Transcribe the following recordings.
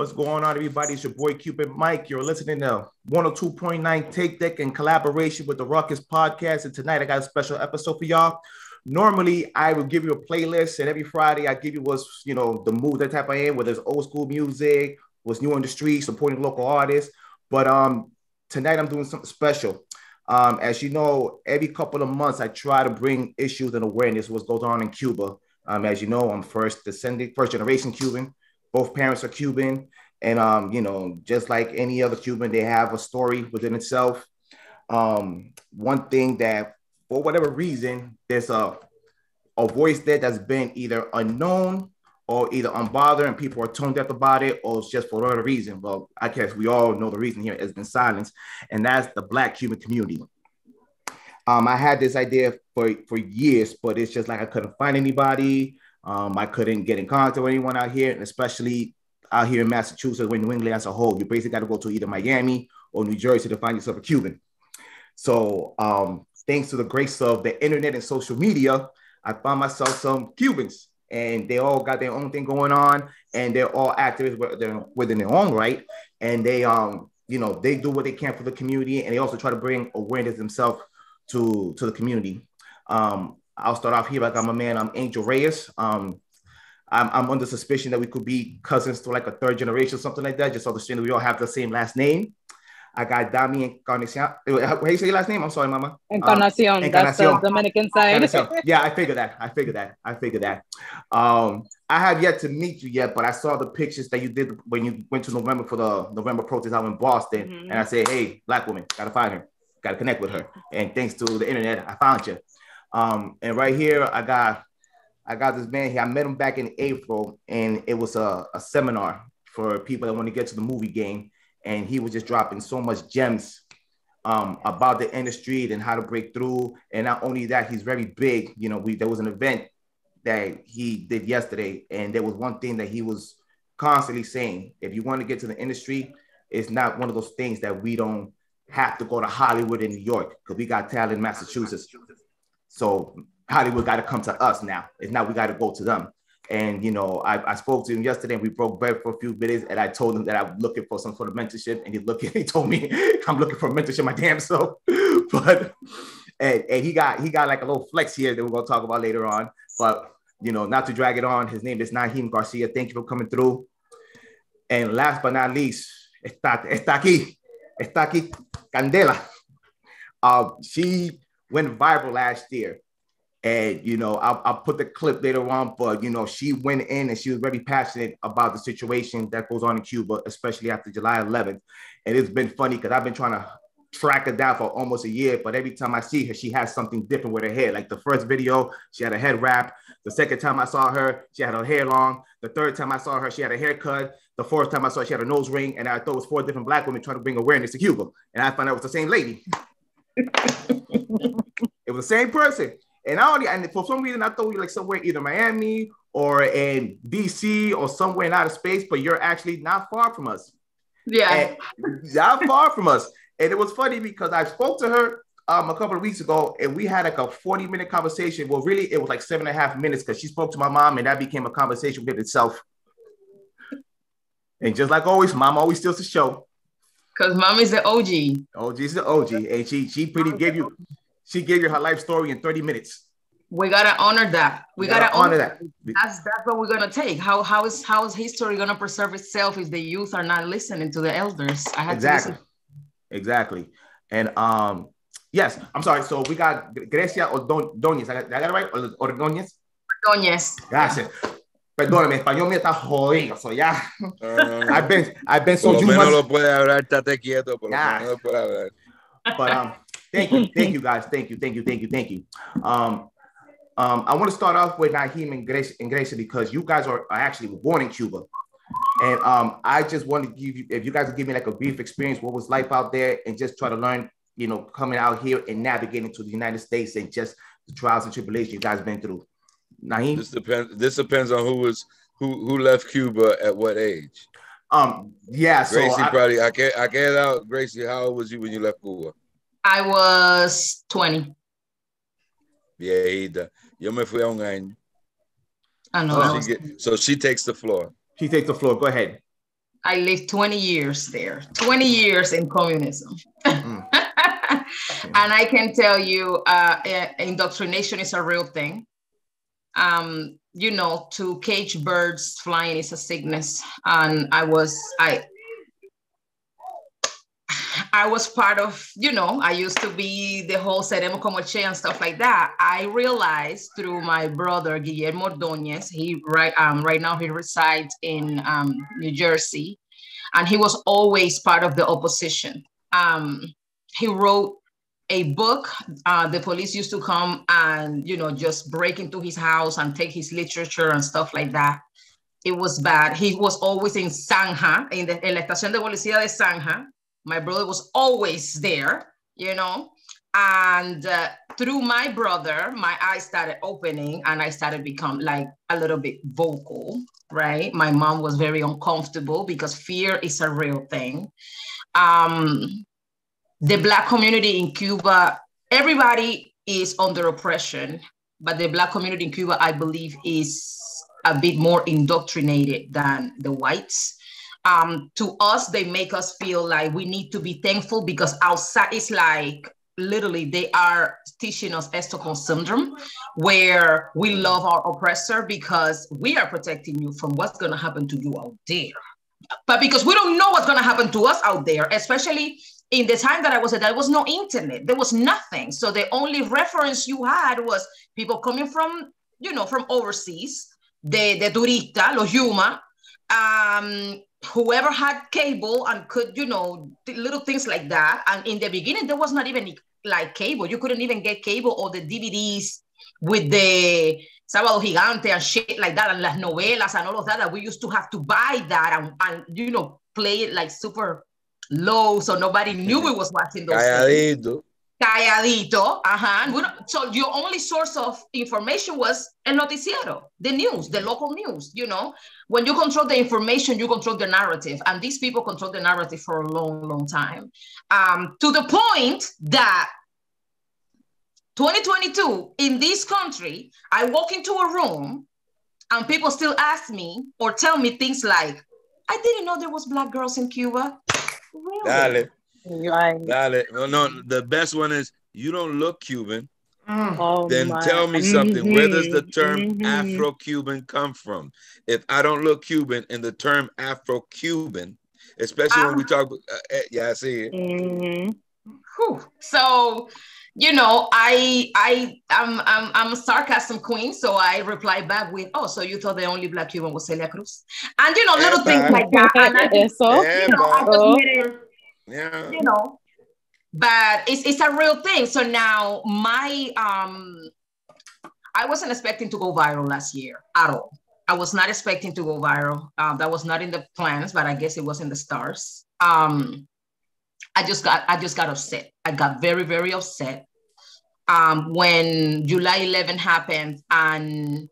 What's going on, everybody? It's your boy Cuban Mic. You're listening to 102.9 Tape Deck in collaboration with the Ruckus Podcast. And tonight I got a special episode for y'all. Normally, I will give you a playlist, and every Friday I give you what's you know the mood that type I am, whether it's old school music, what's new on the street, supporting local artists. But um, tonight I'm doing something special. Um, as you know, every couple of months I try to bring issues and awareness what goes on in Cuba. Um, as you know, I'm first descendant, first generation Cuban. Both parents are Cuban, and um, you know, just like any other Cuban, they have a story within itself. Um, one thing that, for whatever reason, there's a a voice there that's been either unknown or either unbothered and people are tone deaf about it, or it's just for whatever reason. Well, I guess we all know the reason here has been silence, and that's the Black Cuban community. Um, I had this idea for, for years, but it's just like I couldn't find anybody. Um, I couldn't get in contact with anyone out here, and especially out here in Massachusetts, or New England as a whole, you basically got to go to either Miami or New Jersey to find yourself a Cuban. So, um, thanks to the grace of the internet and social media, I found myself some Cubans and they all got their own thing going on and they're all activists within their own right. And they um you know they do what they can for the community and they also try to bring awareness themselves to to the community. Um i'll start off here i got my man i'm angel reyes um I'm, I'm under suspicion that we could be cousins to like a third generation, or something like that. Just understand we all have the same last name. I got Dami Encarnacion. How do you say your last name? I'm sorry, Mama. Encarnacion. Um, Encarnacion. That's the Dominican side. yeah, I figured that. I figured that. I figured that. Um, I have yet to meet you yet, but I saw the pictures that you did when you went to November for the November protest out in Boston, mm-hmm. and I said, "Hey, black woman, gotta find her, gotta connect with her." And thanks to the internet, I found you. Um, and right here, I got, I got this man here. I met him back in April, and it was a, a seminar for people that want to get to the movie game and he was just dropping so much gems um, about the industry and how to break through. And not only that, he's very big. You know, we there was an event that he did yesterday, and there was one thing that he was constantly saying: if you want to get to the industry, it's not one of those things that we don't have to go to Hollywood in New York because we got talent in Massachusetts. So Hollywood got to come to us now. It's not we got to go to them. And you know, I, I spoke to him yesterday and we broke bread for a few minutes and I told him that I'm looking for some sort of mentorship. And he looked he told me I'm looking for mentorship my damn self. but and, and he got he got like a little flex here that we're gonna talk about later on. But you know, not to drag it on, his name is Nahim Garcia. Thank you for coming through. And last but not least, está, está aquí, está aquí Candela. Uh, she went viral last year and you know, I'll, I'll, put the clip later on, but you know, she went in and she was very passionate about the situation that goes on in Cuba, especially after July 11th. And it's been funny because I've been trying to track her down for almost a year, but every time I see her, she has something different with her hair. Like the first video, she had a head wrap. The second time I saw her, she had her hair long. The third time I saw her, she had a haircut. The fourth time I saw her, she had a nose ring. And I thought it was four different black women trying to bring awareness to Cuba. And I found out it was the same lady. it was the same person. And I only and for some reason I thought we were like somewhere either Miami or in DC or somewhere in outer space, but you're actually not far from us. Yeah, and not far from us. And it was funny because I spoke to her um, a couple of weeks ago, and we had like a 40 minute conversation. Well, really, it was like seven and a half minutes because she spoke to my mom, and that became a conversation with itself. And just like always, mom always steals the show. Because mommy's the OG. OG is the OG, and she she pretty gave you she gave you her life story in 30 minutes. We gotta honor that. We, we gotta, gotta, honor, that. that. That's that's what we're gonna take. How how is how is history gonna preserve itself if the youth are not listening to the elders? I had exactly. Exactly. And um, yes, I'm sorry. So we got Grecia Ordóñez. I got, I got it right? Ordóñez? Ordóñez. Gracias. Perdóname, español mío está jodido, so ya. Uh, I've been, I've been so. Por lo menos lo puede hablar, estate quieto, por lo menos lo puede hablar. But um, Thank you, thank you guys, thank you, thank you, thank you, thank you. Um, um, I want to start off with Nahim and Grace, and Grace because you guys are, are actually born in Cuba. And um, I just want to give you, if you guys could give me like a brief experience, what was life out there, and just try to learn, you know, coming out here and navigating to the United States and just the trials and tribulations you guys been through. Nahim, this depends. This depends on who was who who left Cuba at what age. Um, yeah. Gracie so I, probably. I can't. I can't out. Gracie, how old was you when you left Cuba? I was 20. Viejita. Yo me fui a un año. I know. So, she, get, so she takes the floor. She takes the floor. Go ahead. I lived 20 years there, 20 years in communism. Mm. and I can tell you, uh, indoctrination is a real thing. Um, you know, to cage birds flying is a sickness. And I was, I, I was part of, you know, I used to be the whole Seremos como Che and stuff like that. I realized through my brother Guillermo Ordóñez, he right um right now he resides in um, New Jersey, and he was always part of the opposition. Um, he wrote a book. Uh, the police used to come and you know just break into his house and take his literature and stuff like that. It was bad. He was always in Zanja, in, the, en la estación de policía de Zanja. my brother was always there, you know. And uh, through my brother, my eyes started opening and I started become like a little bit vocal, right? My mom was very uncomfortable because fear is a real thing. Um, the Black community in Cuba, everybody is under oppression, but the Black community in Cuba, I believe, is a bit more indoctrinated than the whites um, to us, they make us feel like we need to be thankful because outside it's like literally they are teaching us Stockholm syndrome, where we love our oppressor because we are protecting you from what's going to happen to you out there. But because we don't know what's going to happen to us out there, especially in the time that I was there, there was no internet, there was nothing. So the only reference you had was people coming from, you know, from overseas, the, the turista, los yuma, um, whoever had cable and could, you know, little things like that. And in the beginning, there was not even like cable. You couldn't even get cable or the DVDs with the Sábado Gigante and shit like that, and las novelas and all of that. That we used to have to buy that and, and you know play it like super low, so nobody knew we was watching those calladito, uh-huh. So your only source of information was el noticiero, the news, the local news. You know, when you control the information, you control the narrative, and these people control the narrative for a long, long time, um, to the point that 2022 in this country, I walk into a room, and people still ask me or tell me things like, "I didn't know there was black girls in Cuba." Really? Dale. Right. Got it. No, no, the best one is you don't look Cuban. Mm. Oh then my. tell me something. Mm-hmm. Where does the term mm-hmm. Afro-Cuban come from? If I don't look Cuban and the term Afro-Cuban, especially when we ah. talk, uh, eh, yeah, I see it. Mm-hmm. So, you know, I I I'm I'm I'm a sarcasm queen, so I reply back with, "Oh, so you thought the only black Cuban was Celia Cruz?" And you know, little yeah, things like that. And I just, yeah, you know, I just yeah. You know, but it's it's a real thing. So now my um I wasn't expecting to go viral last year at all. I was not expecting to go viral. Um, that was not in the plans, but I guess it was in the stars. Um, I just got I just got upset. I got very very upset um, when July 11 happened and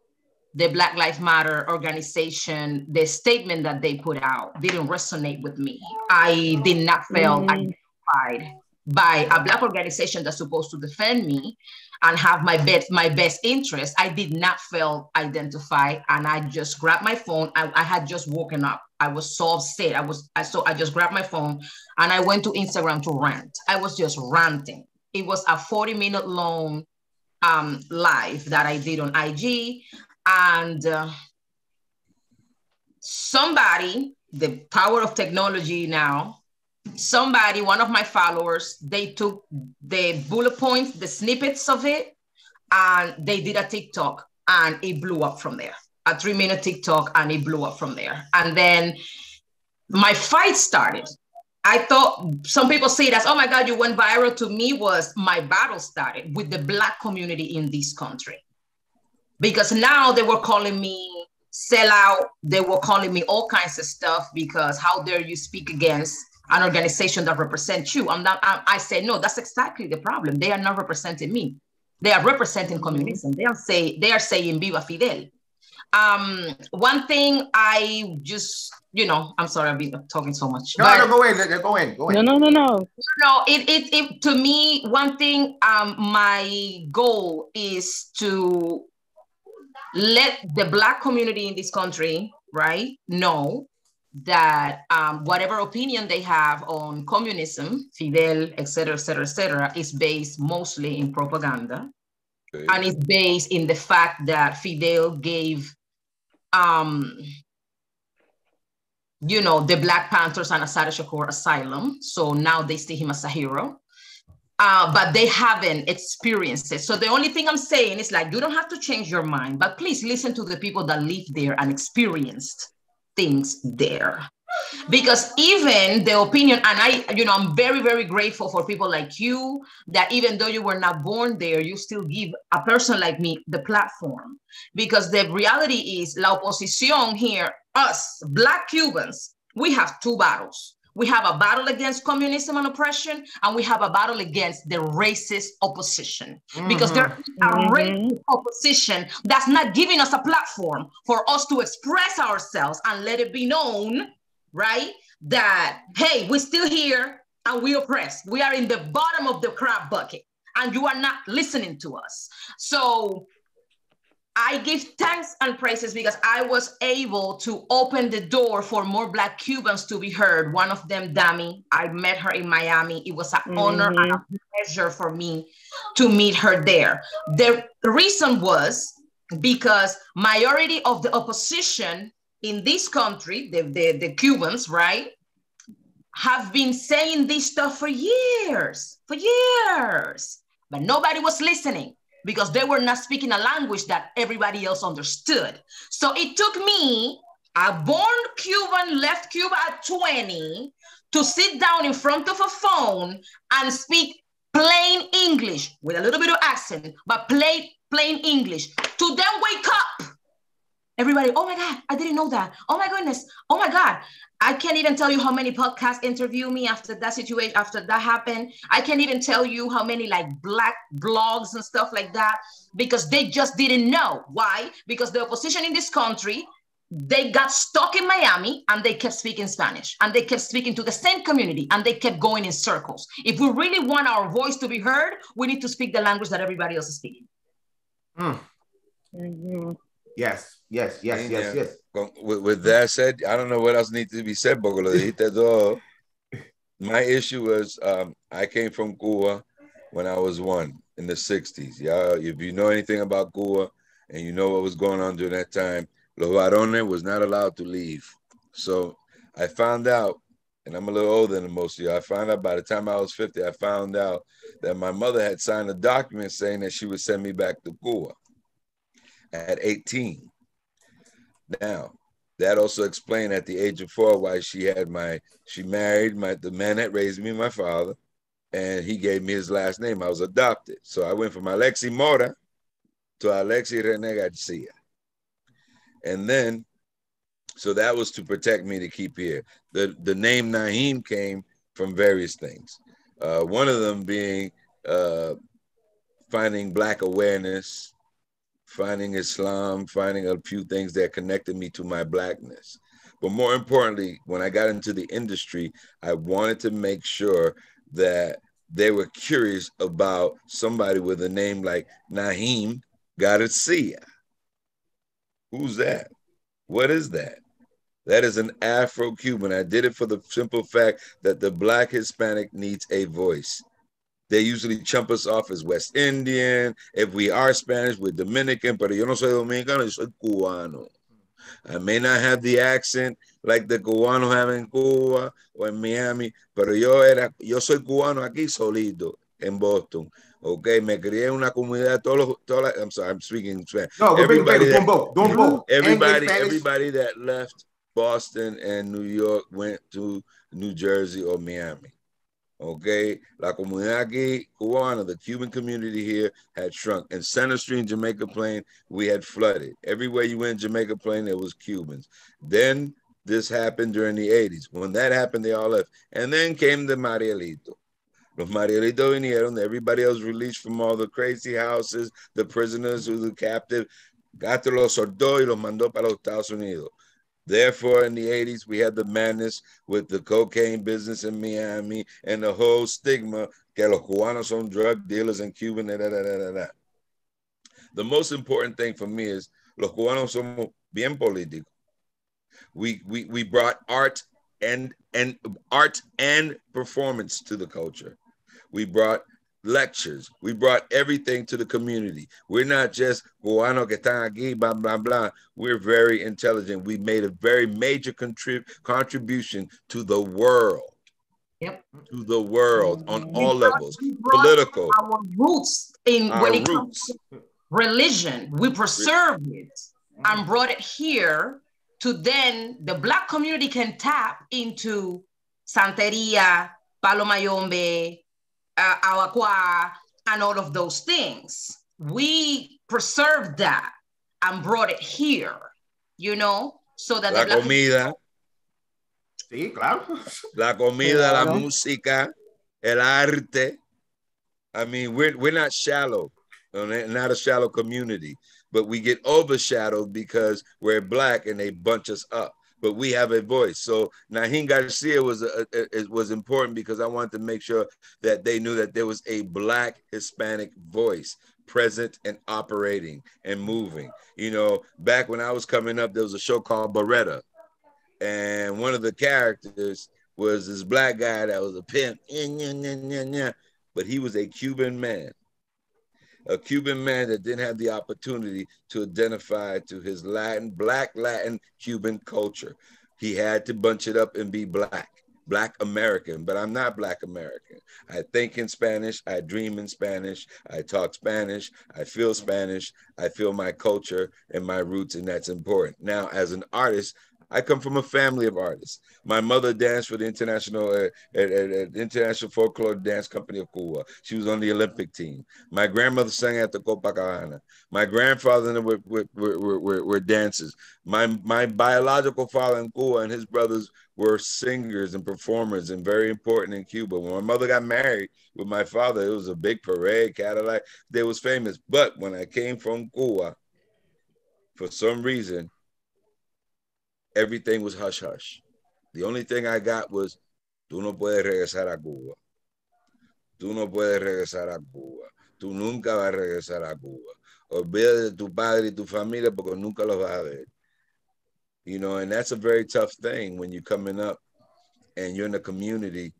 the Black Lives Matter organization, the statement that they put out didn't resonate with me. I did not feel mm. identified by a Black organization that's supposed to defend me and have my best my best interest. I did not feel identified, and I just grabbed my phone. I, I had just woken up. I was so upset. I was I so I just grabbed my phone and I went to Instagram to rant. I was just ranting. It was a 40 minute long um, live that I did on IG and uh, somebody the power of technology now somebody one of my followers they took the bullet points the snippets of it and they did a tiktok and it blew up from there. A three minute tiktok and it blew up from there. And then my fight started i thought some people say that oh my god you went viral to me was my battle started with the black community in this country because now they were calling me sellout. They were calling me all kinds of stuff because how dare you speak against an organization that represents you? I'm not. I, I said no. That's exactly the problem. They are not representing me. They are representing communism. They are say they are saying "Viva Fidel." Um, one thing I just you know, I'm sorry, I've been talking so much. No, no, go in, go in, go in. No, no, no, no. No, it, it, it, to me, one thing, um, my goal is to let the black community in this country right know that um, whatever opinion they have on communism, Fidel, etc., etc., etc., is based mostly in propaganda, okay. and it's based in the fact that Fidel gave, um, you know, the Black Panthers and Assata Shakur asylum, so now they see him as a hero. Uh, but they haven't experienced it. So the only thing I'm saying is like, you don't have to change your mind, but please listen to the people that live there and experienced things there because even the opinion and i you know i'm very very grateful for people like you that even though you were not born there you still give a person like me the platform because the reality is la oposición here us black cubans we have two battles we have a battle against communism and oppression, and we have a battle against the racist opposition. Mm-hmm. Because there's a mm-hmm. racist opposition that's not giving us a platform for us to express ourselves and let it be known, right? That, hey, we're still here and we oppressed. We are in the bottom of the crab bucket and you are not listening to us. So I give thanks and praises because I was able to open the door for more Black Cubans to be heard. One of them, Dami, I met her in Miami. It was an mm-hmm. honor and a pleasure for me to meet her there. The reason was because majority of the opposition in this country, the, the, the Cubans, right, have been saying this stuff for years, for years, but nobody was listening because they were not speaking a language that everybody else understood. So it took me, a born Cuban, left Cuba at 20, to sit down in front of a phone and speak plain English with a little bit of accent, but plain, plain English to then wake up. Everybody, oh my God, I didn't know that. Oh my goodness. Oh my God. I can't even tell you how many podcasts interview me after that situation, after that happened. I can't even tell you how many like black blogs and stuff like that because they just didn't know. Why? Because the opposition in this country, they got stuck in Miami and they kept speaking Spanish and they kept speaking to the same community and they kept going in circles. If we really want our voice to be heard, we need to speak the language that everybody else is speaking. Mm. Mm-hmm. Yes, yes, yes, yes, yes. With, with, that said, I don't know what else needs to be said, porque lo dijiste todo. My issue was um, I came from Cuba when I was one in the 60s. Yeah, if you know anything about Cuba and you know what was going on during that time, Los Varones was not allowed to leave. So I found out, and I'm a little older than most of you, I found out by the time I was 50, I found out that my mother had signed a document saying that she would send me back to Cuba at 18. Now, that also explained at the age of four why she had my, she married my, the man that raised me, my father, and he gave me his last name. I was adopted. So I went from Alexi Mora to Alexi Rene Garcia. And then, so that was to protect me to keep here. The, the name Nahim came from various things. Uh, one of them being uh, finding Black awareness, finding Islam, finding a few things that connected me to my blackness. But more importantly, when I got into the industry, I wanted to make sure that they were curious about somebody with a name like Nahim Garcia. Who's that? What is that? That is an Afro Cuban. I did it for the simple fact that the Black Hispanic needs a voice. They usually chump us off as West Indian. If we are Spanish, we're Dominican, pero yo no soy dominicano, yo soy cubano. I may not have the accent like the cubano have in Cuba or in Miami, pero yo era, yo soy cubano aquí solito en Boston. Okay, me crié en una comunidad. Todos los, todas I'm sorry, I'm speaking Spanish. No, everybody, that, both. Don't both. Everybody, everybody that left Boston and New York went to New Jersey or Miami. Okay, la comunidad aquí cubana, the Cuban community here had shrunk. In Center Street, in Jamaica Plain, we had flooded. Everywhere you went in Jamaica Plain, there was Cubans. Then this happened during the 80s. When that happened, they all left. And then came the Marielito. Los Marielitos vinieron, everybody else released from all the crazy houses, the prisoners who were captive. Gato los soltó y los mandó para los Estados Unidos. Therefore, in the 80s, we had the madness with the cocaine business in Miami and the whole stigma que los cubanos son drug dealers and Cuban. Da, da, da, da, The most important thing for me is los cubanos somos bien políticos. We we we brought art and and art and performance to the culture. We brought lectures. We brought everything to the community. We're not just oh, que están aquí, blah blah blah. We're very intelligent. We made a very major contrib- contribution to the world. Yep. To the world on we all levels. Political. Our roots in our when it roots. comes to religion. We preserved it and mm. brought it here to then the black community can tap into Santeria, Palo Mayombe, uh, Abakuá, and all of those things. We preserved that and brought it here, you know, so that la the comida. Sí, claro. La comida, claro. la música, el arte. I mean, we're we're not shallow, not a shallow community but we get overshadowed because we're black and they bunch us up. But we have a voice. So Nahim Garcia was uh, uh, a, a, was important because I wanted to make sure that they knew that there was a black Hispanic voice present and operating and moving. You know, back when I was coming up, there was a show called Baretta, and one of the characters was this black guy that was a pimp, but he was a Cuban man a Cuban man that didn't have the opportunity to identify to his Latin, black Latin Cuban culture. He had to bunch it up and be black, black American, but I'm not black American. I think in Spanish, I dream in Spanish, I talk Spanish, I feel Spanish, I feel my culture and my roots, and that's important. Now, as an artist, I come from a family of artists. My mother danced for the international uh, at, at, at international folklore dance company of Cuba. She was on the Olympic team. My grandmother sang at the Copacabana. My grandfather and were, were, were, were, were dancers. My my biological father in Cuba and his brothers were singers and performers and very important in Cuba. When my mother got married with my father, it was a big parade, Cadillac. They was famous. But when I came from Cuba, for some reason, everything was hush hush. The only thing I got was, tú no puedes regresar a Cuba. Tú no puedes regresar a Cuba. Tú nunca vas a regresar a Cuba. Olvídate de tu padre y tu familia porque nunca los vas a ver. You know, and that's a very tough thing when you're coming up and you're in a community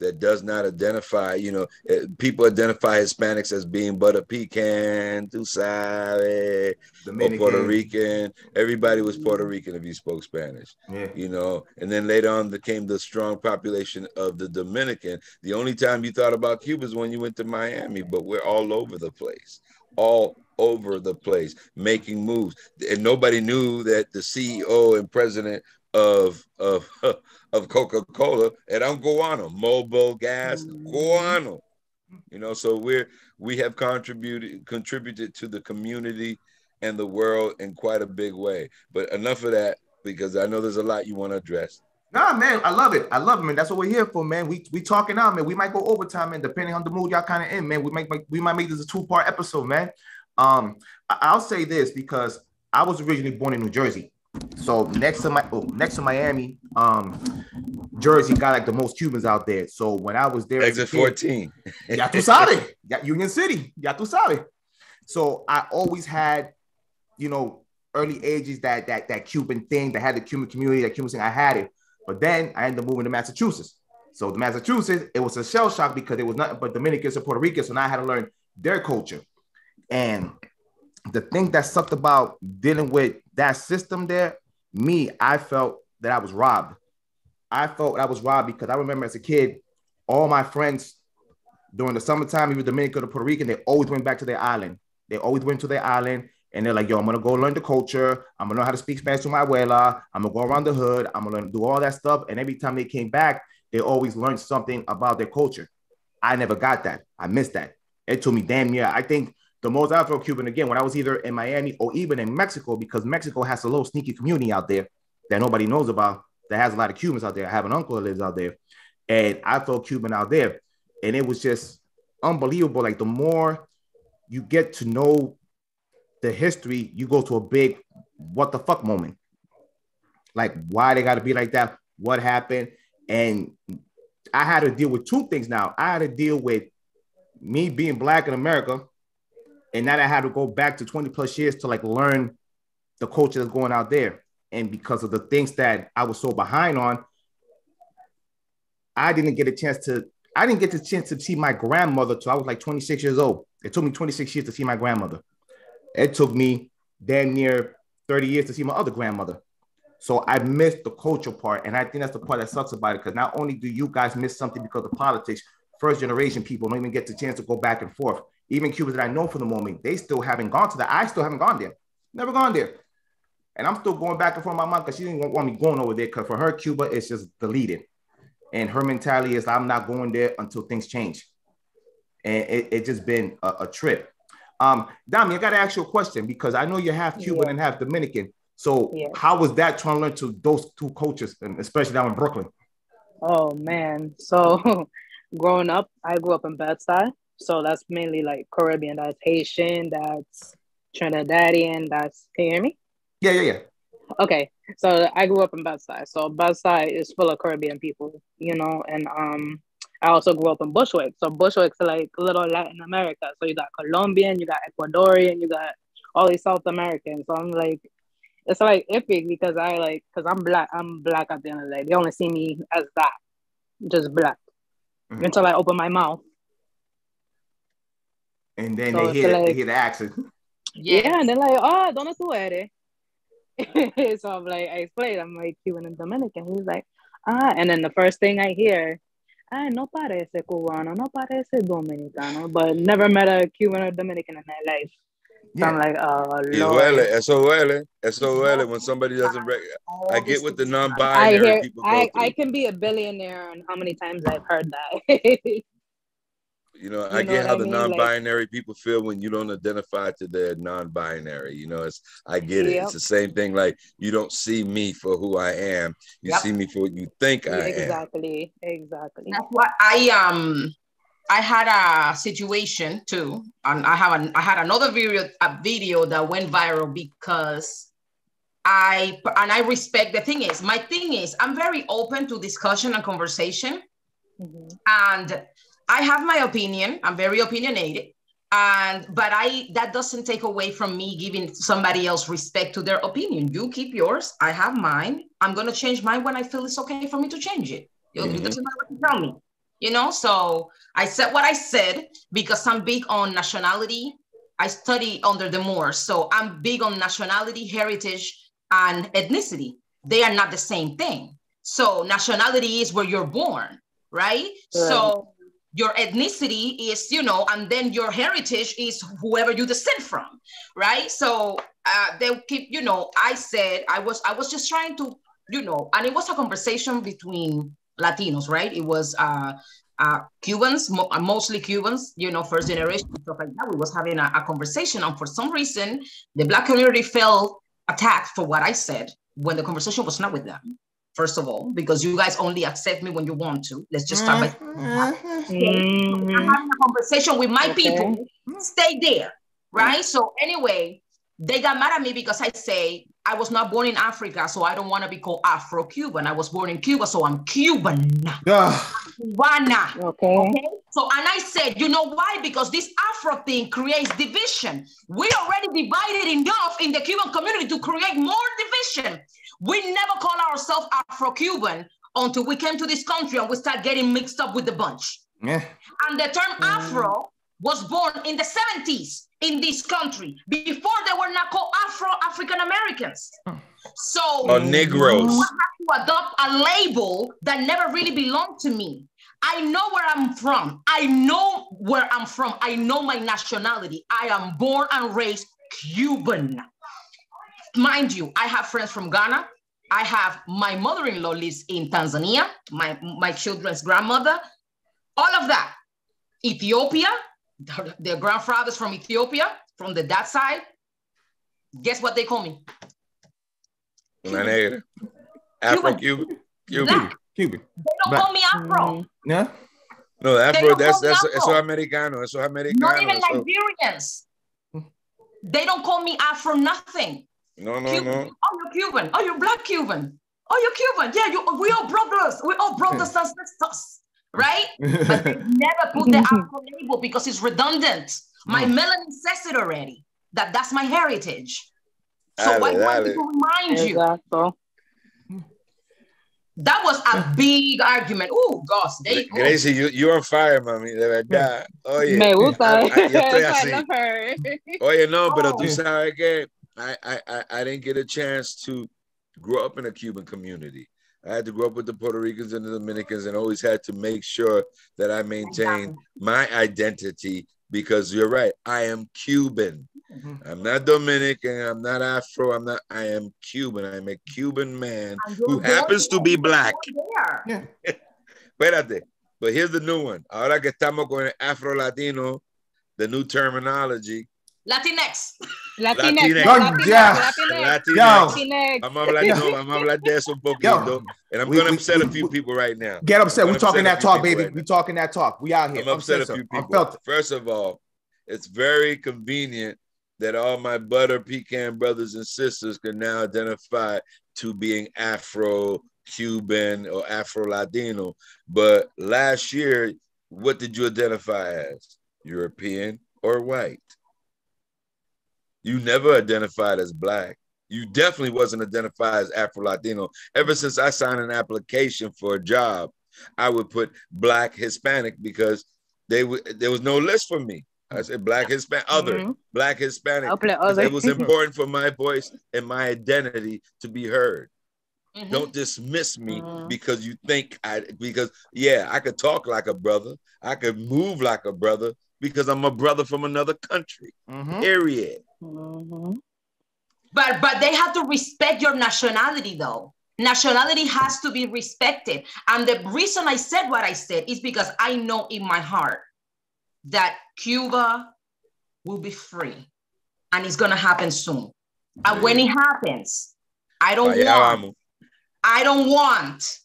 that does not identify, you know, eh, people identify Hispanics as being but a pecan, tu sabe, or Puerto Rican. Everybody was Puerto Rican if you spoke Spanish, yeah. you know. And then later on, there came the strong population of the Dominican. The only time you thought about Cuba is when you went to Miami, but we're all over the place, all over the place, making moves. And nobody knew that the CEO and president of of of Coca-Cola and I'm Guano, Mobil Gas, Guano. You know, so we're we have contributed contributed to the community and the world in quite a big way. But enough of that because I know there's a lot you want to address. Nah, man, I love it. I love it, man. That's what we're here for, man. We we talking out, man. We might go overtime, man, depending on the mood y'all kind of in, man. We make we might make this a two part episode, man. Um, I'll say this because I was originally born in New Jersey. So next to my oh, next to Miami, um, Jersey got like the most Cubans out there. So when I was there, exit kid, 14, ya tú sabes, Union City, ya sabes. So I always had, you know, early ages that that that Cuban thing that had the Cuban community, that Cuban thing. I had it, but then I ended up moving to Massachusetts. So the Massachusetts, it was a shell shock because it was nothing but Dominicans and Puerto Ricans. So now I had to learn their culture. And the thing that sucked about dealing with that system there, me, I felt that I was robbed. I felt I was robbed because I remember as a kid, all my friends during the summertime, even Dominican or Puerto Rican, they always went back to their island. They always went to their island and they're like, yo, I'm gonna go learn the culture. I'm gonna learn how to speak Spanish to my abuela. I'm gonna go around the hood. I'm gonna learn, do all that stuff. And every time they came back, they always learned something about their culture. I never got that. I missed that. It took me damn near. I think the most Afro-Cuban again when I was either in Miami or even in Mexico because Mexico has a little sneaky community out there that nobody knows about that has a lot of Cubans out there. I have an uncle that lives out there, and I felt Cuban out there, and it was just unbelievable. Like the more you get to know the history, you go to a big what the fuck moment. Like why they got to be like that? What happened? And I had to deal with two things now. I had to deal with me being black in America and now I had to go back to 20 plus years to like learn the culture that's going out there. and because of the things that I was so behind on, I didn't get a chance to. I didn't get the chance to see my grandmother till I was like 26 years old. It took me 26 years to see my grandmother. It took me damn near 30 years to see my other grandmother. So I missed the cultural part. And I think that's the part that sucks about it. Because not only do you guys miss something because of politics, first generation people don't even get the chance to go back and forth. Even Cubans that I know for the moment, they still haven't gone to that. I still haven't gone there. Never gone there. And I'm still going back and forth with my mom because she didn't want me going over there because for her, Cuba is just deleted. And her mentality is I'm not going there until things change. And it, it just been a, a trip. Um, Dami, I got to ask you a question because I know you're half Cuban yeah. and half Dominican. So yeah. how was that trying to learn to those two cultures, and especially down in Brooklyn? Oh man, so growing up, I grew up in Bed-Stuy, so that's mainly like Caribbean. That's Haitian, that's Trinidadian. That's can you hear me? Yeah, yeah, yeah. Okay, so I grew up in Bed-Stuy, so Bed-Stuy is full of Caribbean people, you know, and um, I also grew up in Bushwick. So Bushwick's like little Latin America. So you got Colombian, you got Ecuadorian, you got all these South Americans. So I'm like, it's like iffy because I like because I'm black. I'm black at the end of the day. They only see me as that, just black, mm-hmm. until I open my mouth. And then so they hear like, they hear the accent. Yeah, yeah and they're like, oh, ¿dónde tú eres? so I'm like, I explained, I'm like Cuban and Dominican. He's like, ah, and then the first thing I hear ah, no parece cubano, no parece dominicano, but never met a Cuban or Dominican in my life. So. I'm like, oh, Lord. Duele, eso duele, eso duele when somebody doesn't. Rec- I get with the non-binary I people. I, I can be a billionaire on how many times I've heard that. You know, you I know get how I the mean? non-binary like, people feel when you don't identify to their non-binary. You know, it's I get it. It's the same thing. Like you don't see me for who I am. You yep. see me for what you think I exactly, am. Exactly. Exactly. That's what I um I had a situation too, and I have an I had another video a video that went viral because I and I respect the thing is my thing is I'm very open to discussion and conversation, mm-hmm. and I have my opinion. I'm very opinionated. And but I that doesn't take away from me giving somebody else respect to their opinion. You keep yours. I have mine. I'm gonna change mine when I feel it's okay for me to change it. Mm-hmm. It doesn't matter what you tell me. You know, so I said what I said because I'm big on nationality. I study under the Moors, so I'm big on nationality, heritage, and ethnicity. They are not the same thing. So nationality is where you're born, right? right. So your ethnicity is you know and then your heritage is whoever you descend from right so uh, they keep you know i said i was i was just trying to you know and it was a conversation between latinos right it was uh, uh, Cubans, mo- uh, mostly Cubans, you know, first generation, stuff like that. We was having a, a conversation, and for some reason, the Black community felt attacked for what I said when the conversation was not with them first of all, because you guys only accept me when you want to. Let's just start mm-hmm. by mm-hmm. I'm having a conversation with my okay. people. Stay there, right? So anyway, they got mad at me because I say I was not born in Africa, so I don't want to be called Afro-Cuban. I was born in Cuba, so I'm Cuban. Cubana. Okay. okay. So, and I said, you know why? Because this Afro thing creates division. We already divided enough in the Cuban community to create more division. We never call ourselves Afro-Cuban until we came to this country and we start getting mixed up with the bunch. Yeah. And the term mm. Afro was born in the 70s in this country before they were not called Afro African Americans. Hmm. So or Negroes. I have to adopt a label that never really belonged to me. I know where I'm from. I know where I'm from. I know my nationality. I am born and raised Cuban. Mind you, I have friends from Ghana. I have my mother-in-law lives in Tanzania, my, my children's grandmother, all of that. Ethiopia, their grandfathers from Ethiopia, from the that side. Guess what they call me? Cuban. Afro Cuban. Cuban. Cuban. They don't Black. call me Afro. Mm, yeah. No, Afro, that's that's Afro. eso americano, eso americano. Not even Nigerians. They don't call me Afro nothing. No, no, Cuban. no. Oh, you're Cuban. Oh, you're black Cuban. Oh, you're Cuban. Yeah, you. We all brothers. We all brothers and sisters, right? but they never put the Afro label because it's redundant. My mm. melanin says it already. That that's my heritage. So dale, why do I need to remind Exacto. you? That was a big argument. Oh, gosh. They, Gracie, you, you're on fire, mami, de verdad. Oye, Me gusta. I, I, yo estoy así. Oye, no, pero tú oh. sabes que I, I, I didn't get a chance to grow up in a Cuban community. I had to grow up with the Puerto Ricans and the Dominicans and always had to make sure that I maintain my identity because you're right. I am Cuban. Mm-hmm. I'm not Dominican. I'm not Afro. I'm not. I am Cuban. I'm a Cuban man who happens to be black. Yeah. Espérate. But here's the new one. Ahora que estamos con el Afro Latino, the new terminology. Latinx. Latinx. Latinx. Yeah. Latinx. I'm hablar, no, I'm hablar de eso un poquito. And I'm we, gonna upset we, a few people right now. Get upset. We're talking that talk, baby. Right we talking that talk. We out here. I'm upset, upset a few people. First of all, it's very convenient that all my butter pecan brothers and sisters can now identify to being Afro Cuban or Afro Latino. But last year, what did you identify as? European or white? You never identified as black. You definitely wasn't identified as Afro Latino. Ever since I signed an application for a job, I would put black Hispanic because they w- there was no list for me. I said black Hispanic, other mm-hmm. black Hispanic. Other. It was important for my voice and my identity to be heard. Mm-hmm. Don't dismiss me mm-hmm. because you think I because yeah, I could talk like a brother, I could move like a brother because I'm a brother from another country. Mm-hmm. Period. Mm-hmm. But but they have to respect your nationality though. Nationality has to be respected. And the reason I said what I said is because I know in my heart that Cuba will be free and it's going to happen soon. And when it happens, I don't want, I don't want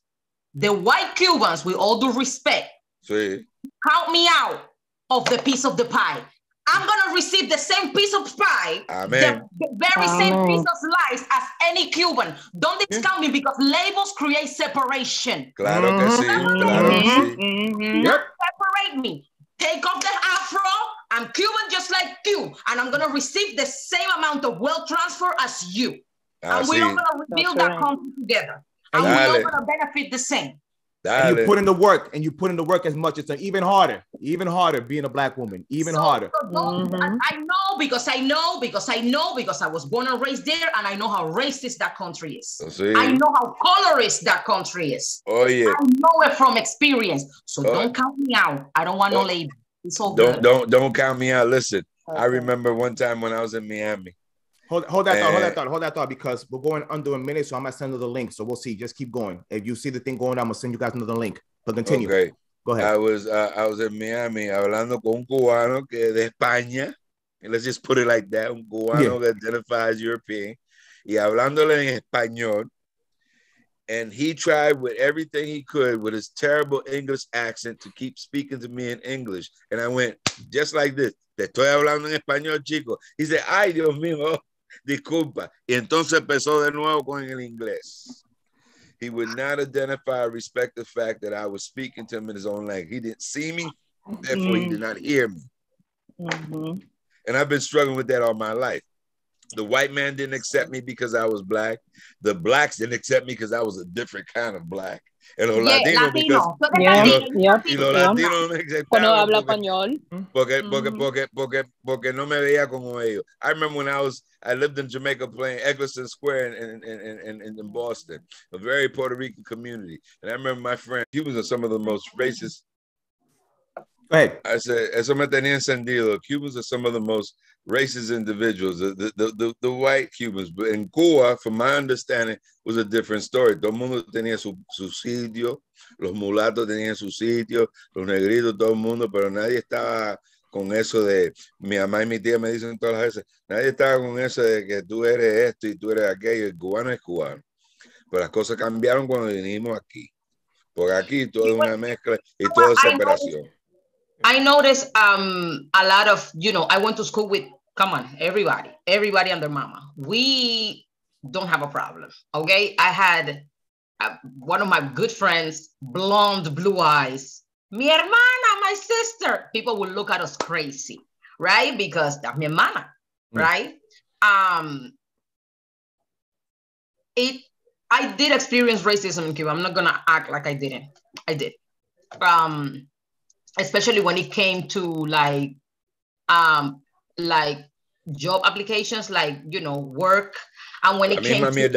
the white Cubans, with all due respect, sí. count me out of the piece of the pie. I'm gonna receive the same piece of pie, Amen. The, the very Amen. same piece of slice as any Cuban. Don't discount me because labels create separation. Claro que sí. Claro que sí. Mm-hmm. Yep. Separate me take off the afro. I'm Cuban just like you, and I'm gonna receive the same amount of wealth transfer as you. Ah, and we're all gonna rebuild that country together. And Dale. we're all gonna benefit the same. And you put in the work, and you put in the work as much. It's even harder, even harder being a black woman, even so, harder. So mm-hmm. I know because I know because I know because I was born and raised there, and I know how racist that country is. I know how colorist that country is. Oh yeah, I know it from experience. So oh. don't count me out. I don't want oh. no label. It's all don't good. don't don't count me out. Listen, okay. I remember one time when I was in Miami. Hold, hold that and, thought, hold that thought, hold that thought, because we're going under a minute, so I'm gonna send you the link. So we'll see. Just keep going. If you see the thing going, I'm gonna send you guys another link. But continue. Okay. Go ahead. I was uh, I was in Miami hablando con un cubano que de España. And let's just put it like that, un cubano yeah. que identifies European. Y hablándole en español. And he tried with everything he could with his terrible English accent to keep speaking to me in English. And I went just like this. Te estoy hablando en español, chico. He said, ay, Dios mío, disculpa. Y entonces empezó de nuevo con el inglés. He would not identify or respect the fact that I was speaking to him in his own language. He didn't see me, therefore he did not hear me. Mm-hmm. And I've been struggling with that all my life. The white man didn't accept me because I was black. The blacks didn't accept me because I was a different kind of black. En los yeah, latinos, latino. because yeah, y, los, yeah, y los yeah. latinos me aceptaban habla porque, español. Porque, porque, mm. porque, porque, porque no me veía como ellos. I remember when I was, I lived in Jamaica Plain Egleston Square in, in, in, in, in Boston, a very Puerto Rican community. And I remember my friend, Cubans are some of the most racist. Go ahead. I said, eso me tenía encendido. Cubans are some of the most racist individuals, the, the, the, the, white Cubans. But in Cuba, from my understanding, was a different story. Todo el mundo tenía su, su sitio, los mulatos tenían su sitio, los negritos, todo el mundo, pero nadie estaba con eso de, mi mamá y mi tía me dicen todas las veces, nadie estaba con eso de que tú eres esto y tú eres aquello, el cubano es cubano. Pero las cosas cambiaron cuando vinimos aquí. Porque aquí todo es una mezcla y todo es separación. I noticed um, a lot of, you know, I went to school with, come on, everybody, everybody and their mama. We don't have a problem, okay? I had uh, one of my good friends, blonde, blue eyes. Mi hermana, my sister. People would look at us crazy, right? Because that's mi hermana, mm. right? Um, it I did experience racism in Cuba. I'm not gonna act like I didn't. I did. Um, especially when it came to like um like job applications, like you know, work. And when it came to, yeah,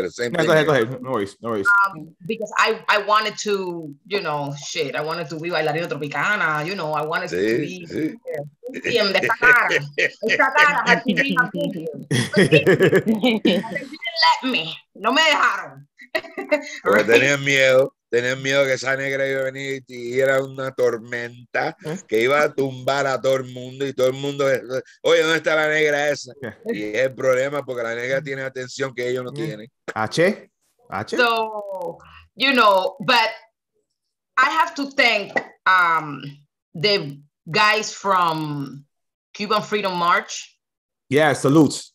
the same yeah, thing. Go ahead, go ahead. No worries, no worries. Um, because I, I wanted to, you know, shit, I wanted to be bailarina tropicana, you know, I wanted sí, to be sí. yeah, esta cara, esta cara had to didn't let me, no me dejaron. Porque tenían miedo tenían miedo que esa negra iba a venir y era una tormenta ¿Eh? que iba a tumbar a todo el mundo y todo el mundo, oye, ¿dónde está la negra esa? Y es el problema porque la negra tiene atención que ellos no tienen. H, H. So, you know, but I have to thank um, the guys from Cuban Freedom March. Yeah, salutes.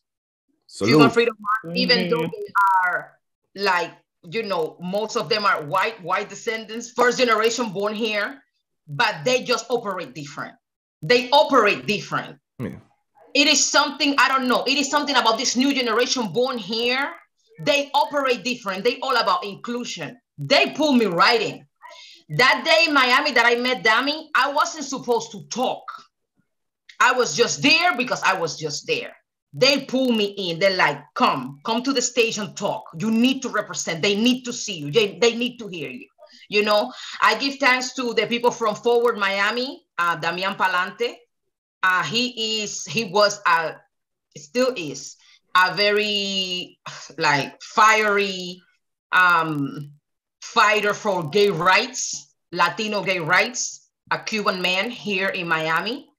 Salute. Cuban Freedom March, even mm -hmm. though they are like you know, most of them are white, white descendants, first generation born here, but they just operate different. They operate different. Yeah. It is something, I don't know, it is something about this new generation born here. They operate different. They all about inclusion. They pull me right in. That day in Miami that I met Dami, I wasn't supposed to talk. I was just there because I was just there they pull me in. They're like, come, come to the stage and talk. You need to represent. They need to see you. They, they need to hear you. You know, I give thanks to the people from Forward Miami, uh, Damian Palante. Uh, he is, he was, uh, still is a very like fiery um, fighter for gay rights, Latino gay rights, a Cuban man here in Miami.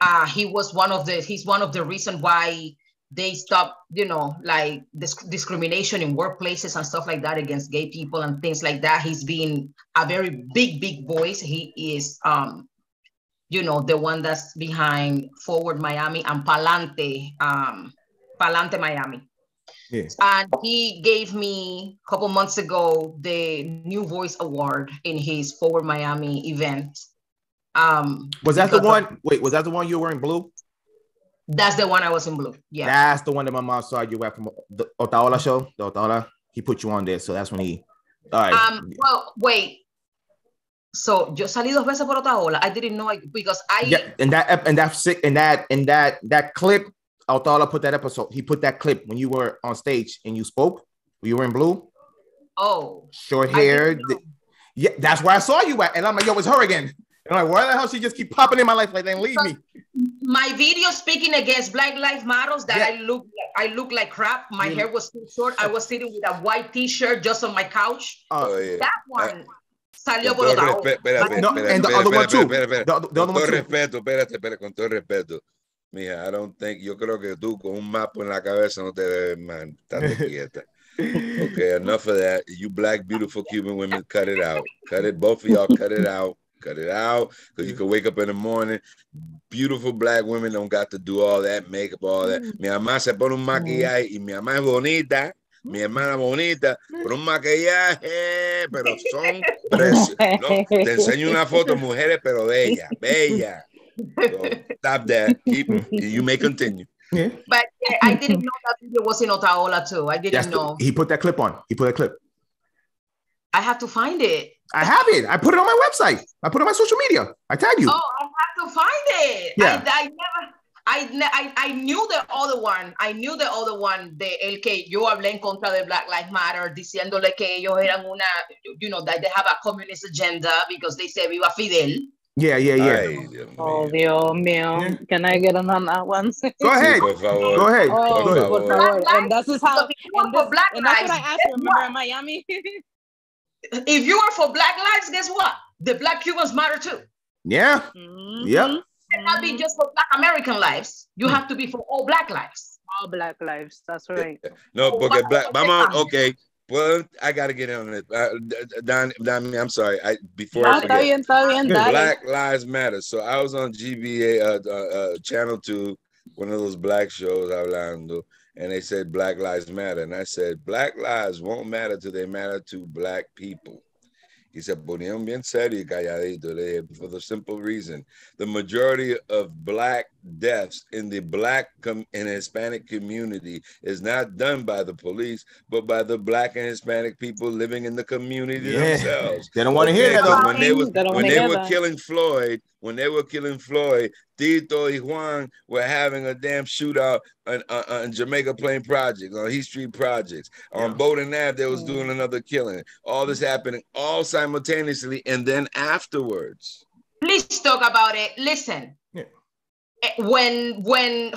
Uh, he was one of the, he's one of the reason why they stop, you know, like this discrimination in workplaces and stuff like that against gay people and things like that. He's been a very big, big voice. He is, um, you know, the one that's behind Forward Miami and Palante, um, Palante Miami. Yes. And he gave me a couple months ago the New Voice Award in his Forward Miami event. Um, was that the one? Wait, was that the one you were wearing blue? That's the one I was in blue. Yeah. That's the one that my mom saw you at from the Otaola show. The Otaola. He put you on there. So that's when he. All right. Um. Well, wait. So yo salí dos veces por Otaola. I didn't know it because I. Yeah. And that and that sick and that and that that clip. Otaola put that episode. He put that clip when you were on stage and you spoke. You were in blue. Oh. Short hair. Yeah, that's where I saw you at, and I'm like, yo, it's her again. And I'm like, why the hell she just keep popping in my life like, then leave me? My video speaking against Black Lives Matters that yeah. I look I look like crap. My mm. hair was too short. I was sitting with a white T-shirt just on my couch. Uh, oh, yeah. That uh, one. Salió por otra espérate, no, and the other one too. Espérate, espérate. con todo respeto, espérate, espérate, con todo respeto. Mija, I don't think, yo creo que tú con un mapa en la cabeza no te debes, man, estate quieta. Okay, enough of that. You black, beautiful Cuban women, cut it out. Cut it, both of y'all, cut it out cut it out because you mm. can wake up in the morning. Beautiful black women don't got to do all that makeup, all that. Mm. Mi mamá se pone un mm. maquillaje y mi mamá es bonita. Mi hermana bonita, con un maquillaje, pero son precios. No, te enseño una foto, mujeres, pero bella, bella. So, stop that. Keep, you may continue. Yeah. But I didn't know that video was in Otaola too. I didn't yes, know. He put that clip on. He put a clip. I have to find it. I have it. I put it on my website. I put it on my social media. I tag you. Oh, I have to find it. Yeah. I, I never. I, I, I knew the other one, I knew the other one, de el que yo hablé en contra de Black Lives Matter, diciéndole que ellos eran una, you know, that they have a communist agenda because they say viva Fidel. Yeah, yeah, yeah. Ay, Dios oh, Dios mío. Yeah. Can I get on that one? Go ahead. Sí, Go ahead. Oh, Go ahead. Por favor. And that's how, so and, this, and that's what I asked you, remember in Miami? if you are for Black lives, guess what? The Black Cubans matter too. Yeah. Mm-hmm. Yep. It cannot be just for Black American lives. You have to be for all Black lives. All Black lives. That's right. No, porque Black. Vamos, okay. Well, I got to get on it. Uh, Don, Don, I'm sorry. I before no, I forget. Bien, bien, Black Lives Matter. So I was on GBH uh, uh, uh, Channel Two, one of those black shows, hablando and they said Black Lives Matter. And I said, Black lives won't matter till they matter to Black people. He said. For the simple reason, the majority of Black deaths in the black com- and Hispanic community is not done by the police, but by the black and Hispanic people living in the community yeah. themselves. They don't want to hear that. Though. When they, was, they when they were that. killing Floyd, when they were killing Floyd, Tito y Juan were having a damn shootout on, on, on Jamaica Plain Project, on Heath Street Projects, on yeah. Bowdoin Ave, they was doing another killing. All this happening all simultaneously, and then afterwards. Please talk about it. Listen, yeah. When when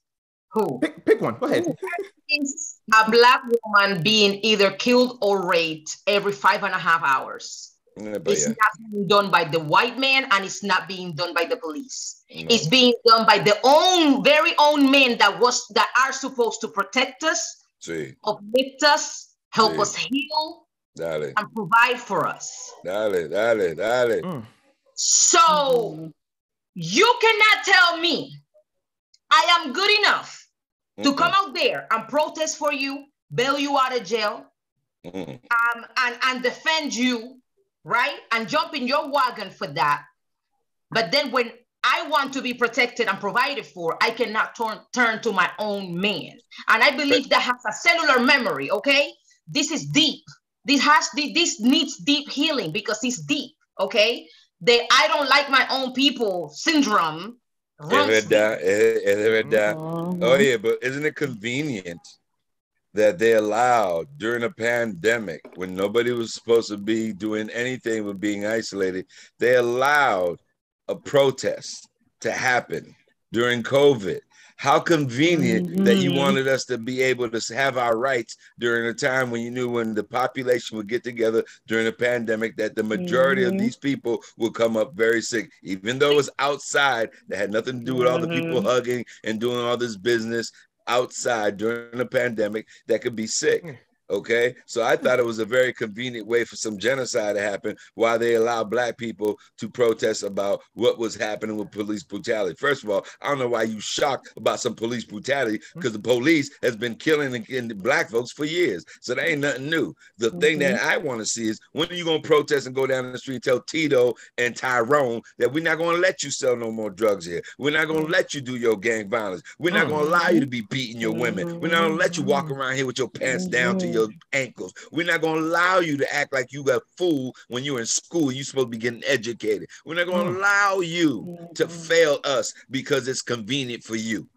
who pick, pick one. Go ahead. a black woman being either killed or raped every five and a half hours. Yeah, it's yeah. not being done by the white man and it's not being done by the police. No. It's being done by the own very own men that was that are supposed to protect us, sí. uplift us, help sí. us heal, dale. and provide for us. Dale, dale, dale. Mm. So mm-hmm. You cannot tell me I am good enough mm-hmm. to come out there and protest for you, bail you out of jail, mm-hmm. um, and, and defend you right? And jump in your wagon for that. But then when I want to be protected and provided for, I cannot turn, turn to my own man. And I believe that has a cellular memory, okay? This is deep. This has this needs deep healing because it's deep, okay? The I don't like my own people syndrome. Es verdad, es, es verdad. Mm-hmm. Oh yeah, but isn't it convenient that they allowed during a pandemic when nobody was supposed to be doing anything but being isolated, they allowed a protest to happen during COVID. How convenient mm-hmm. that you mm-hmm. wanted us to be able to have our rights during a time when you knew when the population would get together during a pandemic that the majority mm-hmm. of these people would come up very sick, even though it was outside that had nothing to do with all the people mm-hmm. hugging and doing all this business outside during a pandemic that could be sick. Hmm. Okay, so I thought it was a very convenient way for some genocide to happen while they allow black people to protest about what was happening with police brutality. First of all, I don't know why you shocked about some police brutality because the police has been killing the black folks for years. So that ain't nothing new. The mm-hmm. thing that I want to see is when are you going to protest and go down the street and tell Tito and Tyrone that we're not going to let you sell no more drugs here. We're not going to let you do your gang violence. We're not going to allow you to be beating your women. We're not going to let you walk around here with your pants down to your your ankles. We're not going to allow you to act like you got fool when you're in school. You're supposed to be getting educated. We're not going to mm. allow you to fail us because it's convenient for you.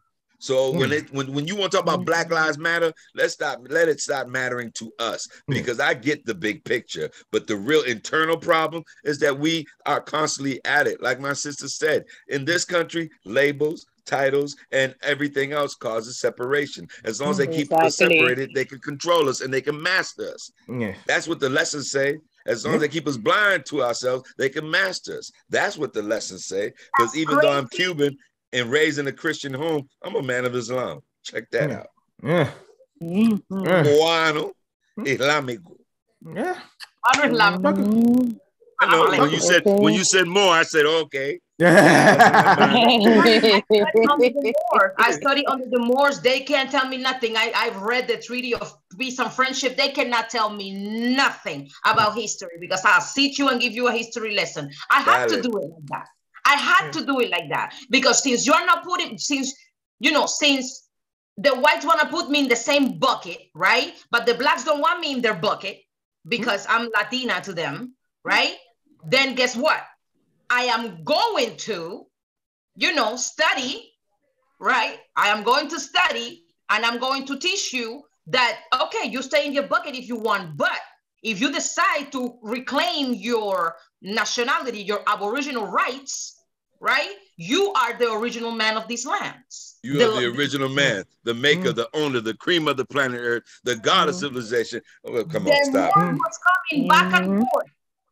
So mm. when it when, when you want to talk about Black Lives Matter, let's stop let it stop mattering to us mm. because I get the big picture, but the real internal problem is that we are constantly at it. Like my sister said, in this country, labels, titles, and everything else causes separation. As long as they keep exactly. us separated, they can control us and they can master us. Yeah. That's what the lessons say. As long yeah. as they keep us blind to ourselves, they can master us. That's what the lessons say. Because even though I'm Cuban and raised in a Christian home, I'm a man of Islam. Check that yeah. out. Yeah. Mm-hmm. Cubano, Islámico. Yeah. I know when you said when you said more, I said okay. I study under the Moors. They can't tell me nothing. I, I've read the Treaty of Peace and Friendship. They cannot tell me nothing about history because I'll sit you and give you a history lesson. I have to do it like that. I had to do it like that because since you're not putting, since you know, since the whites want to put me in the same bucket, right? But the blacks don't want me in their bucket because I'm Latina to them, right? Then guess what? I am going to, you know, study, right? I am going to study and I'm going to teach you that, okay, you stay in your bucket if you want, but if you decide to reclaim your nationality, your aboriginal rights, right? You are the original man of these lands. You the, are the original man, the maker, mm. the owner, the cream of the planet Earth, the god mm. of civilization. Oh, well, come on, stop. What's coming back and mm-hmm. forth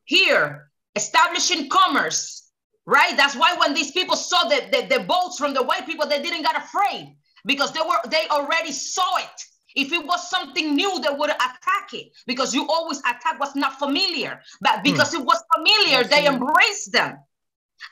here establishing commerce, right? That's why when these people saw the, the, the boats from the white people, they didn't get afraid because they were they already saw it. If it was something new, they would attack it because you always attack what's not familiar. But hmm. because hmm. it was familiar, they embraced them.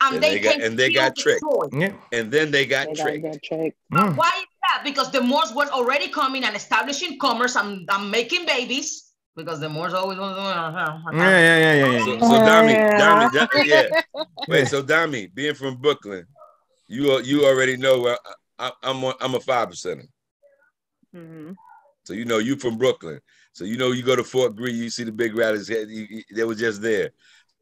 And, and they, they got, and they got tricked. Yeah. And then they got they tricked. tricked. Mm. Why is that? Because the Moors were already coming and establishing commerce and, and making babies because the Moors always want to. Yeah, yeah, yeah, yeah. So, so Dami, Dami, Dami, yeah. Wait, so Dami, being from Brooklyn, You you already know I, am a, I'm a five percenter. Mm-hmm. So you know you from Brooklyn. So you know you go to Fort Greene, you see the big rallies. They were just there.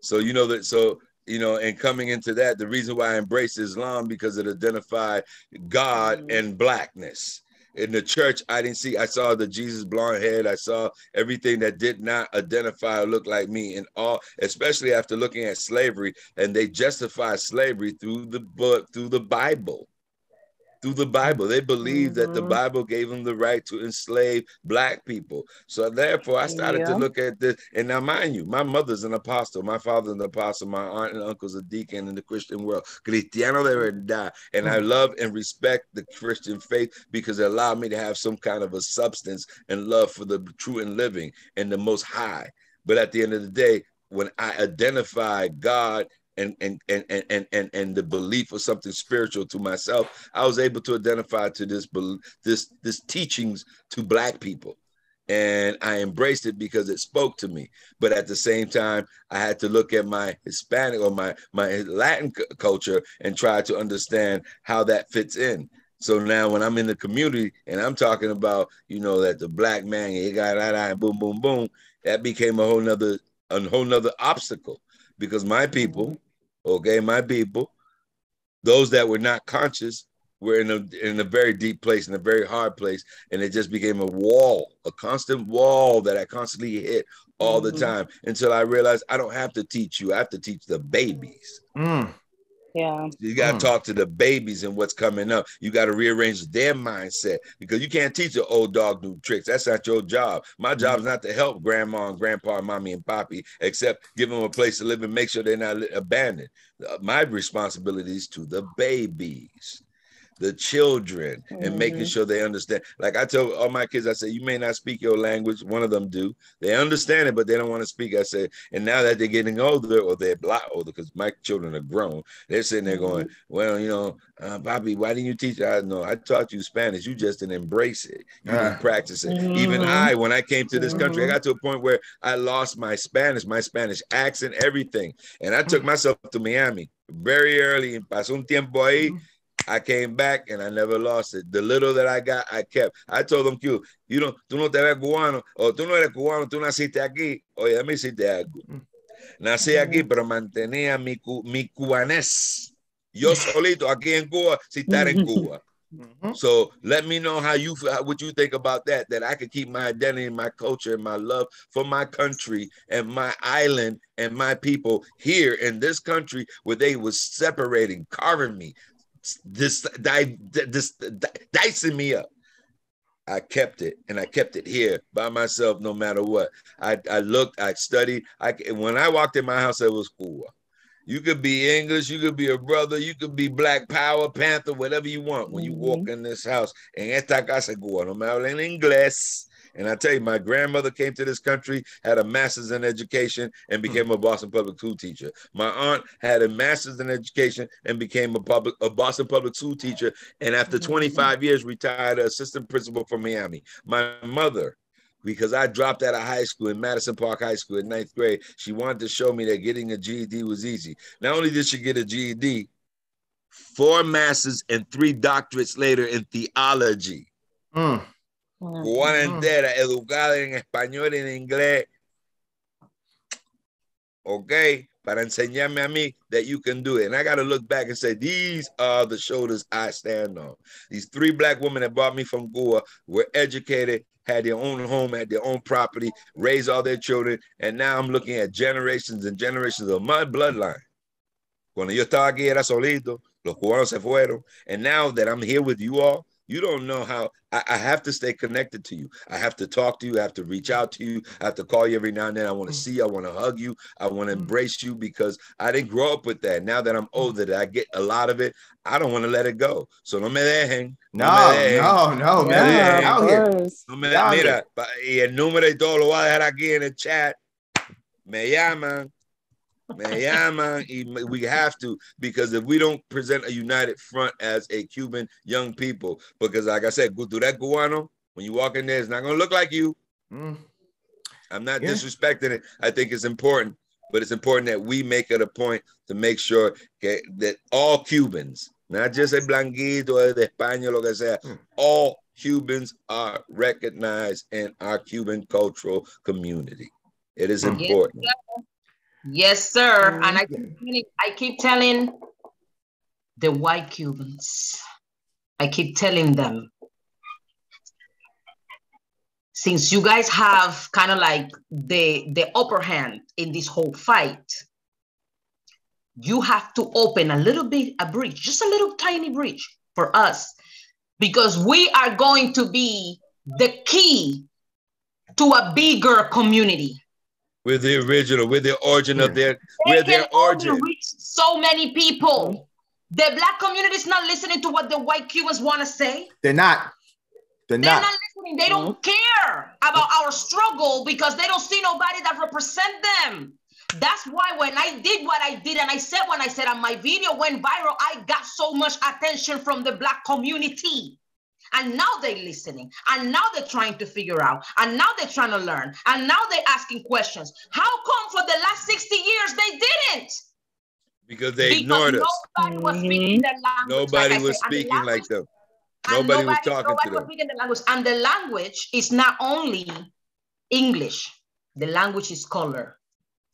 So you know that. So you know, and coming into that, the reason why I embrace Islam because it identified God mm-hmm. and blackness. In the church, I didn't see. I saw the Jesus blonde head. I saw everything that did not identify or look like me. And all, especially after looking at slavery, and they justify slavery through the book, through the Bible through the Bible. They believed mm-hmm. that the mm-hmm. Bible gave them the right to enslave black people. So therefore, I started yeah. to look at this. And now, mind you, my mother's an apostle, my father's an apostle, my aunt and uncle's a deacon in the Christian world. Cristiano de verdad. And mm-hmm. I love and respect the Christian faith because it allowed me to have some kind of a substance and love for the true and living and the most high. But at the end of the day, when I identify God and and and and and and the belief of something spiritual to myself, I was able to identify to this this this teachings to black people. And I embraced it because it spoke to me. But at the same time, I had to look at my Hispanic or my my Latin culture and try to understand how that fits in. So now when I'm in the community and I'm talking about, you know, that the black man, he got that boom, boom, boom, that became a whole nother a whole nother obstacle because my people Okay, my people, those that were not conscious were in a in a very deep place, in a very hard place, and it just became a wall, a constant wall that I constantly hit all the mm-hmm. time until I realized I don't have to teach you, I have to teach the babies. Mm. Yeah. You got to mm. talk to the babies and what's coming up. You got to rearrange their mindset because you can't teach an old dog new tricks. That's not your job. My mm. job is not to help grandma and grandpa, mommy and poppy, except give them a place to live and make sure they're not abandoned. Uh, my responsibility is to the babies the children mm-hmm. and making mm-hmm. sure they understand. Like I tell all my kids, I say, you may not speak your language. One of them do. They understand it, but they don't want to speak. I say, and now that they're getting older or they're a lot older, because my children are grown, they're sitting there going, mm-hmm. well, you know, uh, Bobby, why didn't you teach? I know I taught you Spanish. You just didn't embrace it. You didn't ah. practice it. Mm-hmm. Even I, when I came to this country, I mm-hmm. got to a point where I lost my Spanish, my Spanish accent, everything. And I took myself to Miami very early. Pasó un tiempo ahí. I came back and I never lost it. The little that I got, I kept. I told them, Q, you know, tú no te ves cubano, o tú no eres cubano, tú naciste aquí. Oye, a mí hiciste algo. Mm. Nací aquí, pero mantenía mi, mi cubanés. Yo solito aquí en Cuba, si estar en Cuba. Mm-hmm. So let me know how you what you think about that. That I could keep my identity, my culture, and my love for my country and my island and my people here in this country where they was separating, carving me, this this dicing me up. I kept it and I kept it here by myself no matter what. I, I looked, I studied. I when I walked in my house, it was cool. You could be English, you could be a brother, you could be Black Power, Panther, whatever you want when you mm-hmm. walk in this house. En esta casa, cool, no me hablen inglés. And I tell you, my grandmother came to this country, had a master's in education, and became a Boston public school teacher. My aunt had a master's in education and became a public a Boston public school teacher. And after mm-hmm. 25 years, retired assistant principal from Miami. My mother because I dropped out of high school in Madison Park High School in ninth grade. She wanted to show me that getting a GED was easy. Not only did she get a GED, four masters and three doctorates later in theology. Mm cubana mm-hmm. entera, educada en español y en inglés. Okay, para enseñarme a mí that you can do it. And I got to look back and say, these are the shoulders I stand on. These three black women that brought me from Goa were educated, had their own home, had their own property, raised all their children. And now I'm looking at generations and generations of my bloodline. Cuando yo estaba aquí era solito, los cubanos se fueron. And now that I'm here with you all, you don't know how I, I, have to stay connected to you. I have to talk to you. I have to reach out to you. I have to call you every now and then. I want to mm. see you. I want to hug you. I want to mm. embrace you because I didn't grow up with that. Now that I'm mm. older, that I get a lot of it. I don't want to let it go. So no me dejen. No, no, no, no, no, man. Out here. No me dejen. Mira, y el número y todo lo voy a dejar aquí en el chat. Me llaman. Me llaman, we have to because if we don't present a united front as a Cuban young people, because like I said, cultura cubano, when you walk in there, it's not gonna look like you. Mm. I'm not yeah. disrespecting it. I think it's important, but it's important that we make it a point to make sure okay, that all Cubans Not just a blanquito, de España, lo que sea. Hmm. All Cubans are recognized in our Cuban cultural community. It is important. Yes, sir. And I keep, mm-hmm. I keep telling the white Cubans, I keep telling them, since you guys have kind of like the the upper hand in this whole fight, you have to open a little bit a bridge, just a little tiny bridge for us, because we are going to be the key to a bigger community. We're the original. We're the origin of their. They we're their origin. Reach so many people. Mm-hmm. The black community is not listening to what the white Cubans want to say. They're not. They're, They're not. not. listening. They don't mm-hmm. care about our struggle because they don't see nobody that represent them. That's why when I did what I did, and I said when I said and my video went viral, I got so much attention from the black community. And now they're listening. And now they're trying to figure out. And now they're trying to learn. And now they're asking questions. How come for the last 60 years they didn't? Because they because ignored us. Nobody was speaking their language. Nobody like was said, speaking language, like them. Nobody, nobody, was talking nobody to them. Speaking the language. And the language is not only English, the language is color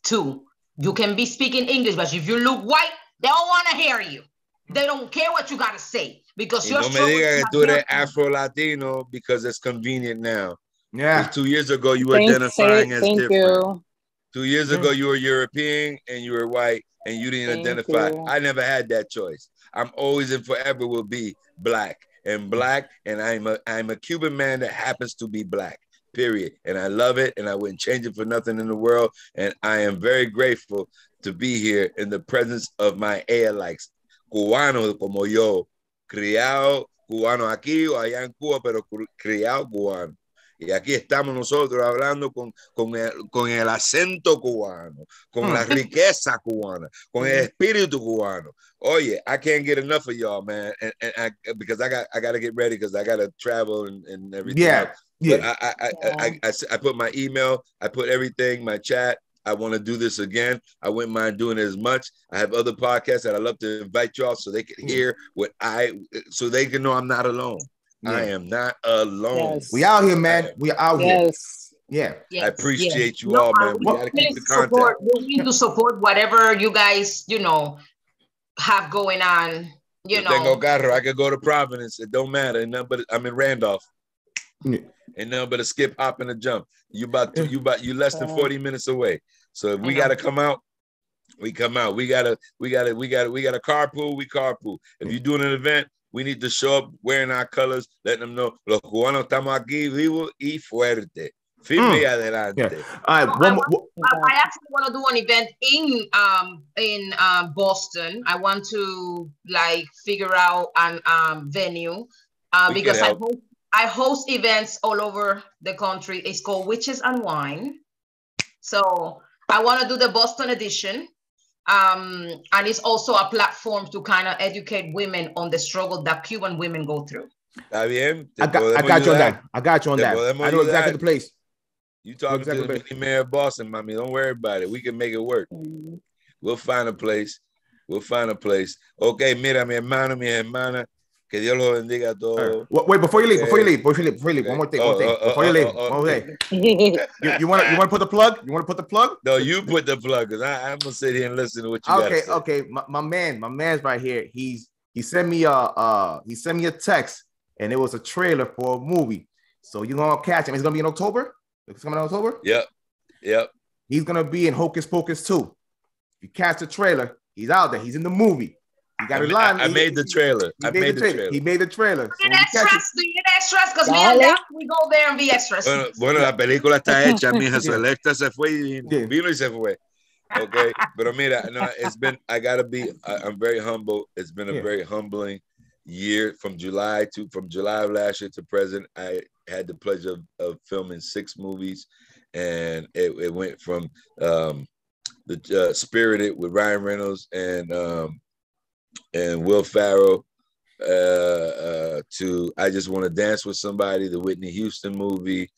too. You can be speaking English, but if you look white, they don't want to hear you. They don't care what you got to say because you're. No me diga que tú eres Afro Latino because it's convenient now. Yeah. Two years ago, you were thank, identifying as different. You. Two years mm. ago, you were European and you were white, and you didn't thank identify. You. I never had that choice. I'm always and forever will be black and black, and I'm a I'm a Cuban man that happens to be black. Period. And I love it, and I wouldn't change it for nothing in the world. And I am very grateful to be here in the presence of my allies, cubanos como yo, criado cubano aquí o allá en Cuba, pero criado cubano. Y aquí estamos nosotros hablando con, con, el, con el acento cubano, con la mm. riqueza cubana, con el espíritu cubano. Oye, I can't get enough of y'all, man. And, and I, because I got I got to get ready because I got to travel and, and everything. Yeah. Yeah. I, I, yeah. I, I, I, put my email, I put everything, my chat, I want to do this again. I wouldn't mind doing it as much. I have other podcasts that I love to invite y'all so they can hmm. hear what I, so they can know I'm not alone. Yeah. I am not alone. Yes. We out here, man. We out yes. here. Yeah. Yes. I appreciate yes. you no, all, man. We gotta keep the support. We need to support whatever you guys, you know, have going on. You know, Tengo carro. I could go to Providence. It don't matter. Nothing but I'm in Randolph. Yeah. And nothing but a skip, hop, and a jump. You about to, you about you less than 40 minutes away. So if we gotta come out, we come out. We gotta, we gotta, we gotta, we gotta carpool, we carpool. If you're doing an event, we need to show up wearing our colors, letting them know los cubanos estamos aquí vivo y fuerte. Firme mm. adelante. Yeah. All right. One, I, want, I, actually want to do an event in um in uh, Boston. I want to like figure out an um venue uh, because I hope I host events all over the country. It's called Witches and Wine. So I want to do the Boston edition. Um, and it's also a platform to kind of educate women on the struggle that Cuban women go through. Está bien. I got, I got you on that. I got you on that. I know exactly the place. You talking exactly to the mayor of Boston, mommy. Don't worry about it. We can make it work. We'll find a place. We'll find a place. Okay, mira, mi hermano, mi hermana. Que Dios los bendiga a todos. Right. Wait, before you leave, before you leave, before you leave, before you leave, one more thing, one more thing. before you leave, one more thing. you, want to you want to put the plug? You want to put the plug? No, you put the plug because I'm gonna sit here and listen to what you Okay, okay. My, my man, my man's right here. He's he sent me a uh he sent me a text and it was a trailer for a movie. So you're gonna catch him. It's gonna be in October. It's coming in October. Yep, yep. He's gonna be in Hocus Pocus too. You catch the trailer. He's out there. He's in the movie. You got a line. I, I made the trailer. I made the trailer. He made the trailer. So get extras. You get extras because me and Dad, we go there and be extras. Bueno, bueno la película está hecha. Mija, Selecta se fue y vino y se fue. Okay, pero mira, no, it's been. I gotta be. I, am very humble. It's been a yeah. very humbling year from July to from July of last year to present. I had the pleasure of, of filming six movies, and it, it went from um, the uh, Spirited with Ryan Reynolds and um, and Will Ferrell uh, uh, to I Just Want to Dance with Somebody, the Whitney Houston movie,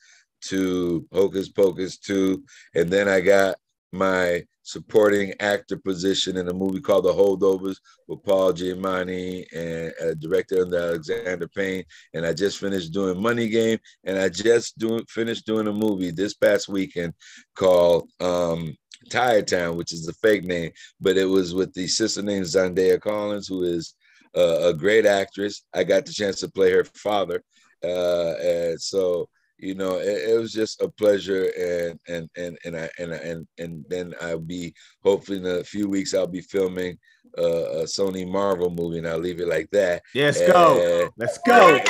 to Hocus Pocus 2. And then I got my supporting actor position in a movie called The Holdovers with Paul Giamatti and a director under Alexander Payne. And I just finished doing Money Game, and I just doing finished doing a movie this past weekend called um, Tired Town, which is a fake name, but it was with the sister named Zendaya Collins, who is uh, a great actress. I got the chance to play her father, uh, and so you know it, it, was just a pleasure and and and and I and and and then I'll be hopefully in a few weeks I'll be filming uh, a Sony Marvel movie and I'll leave it like that. Yes, and, go. Let's go.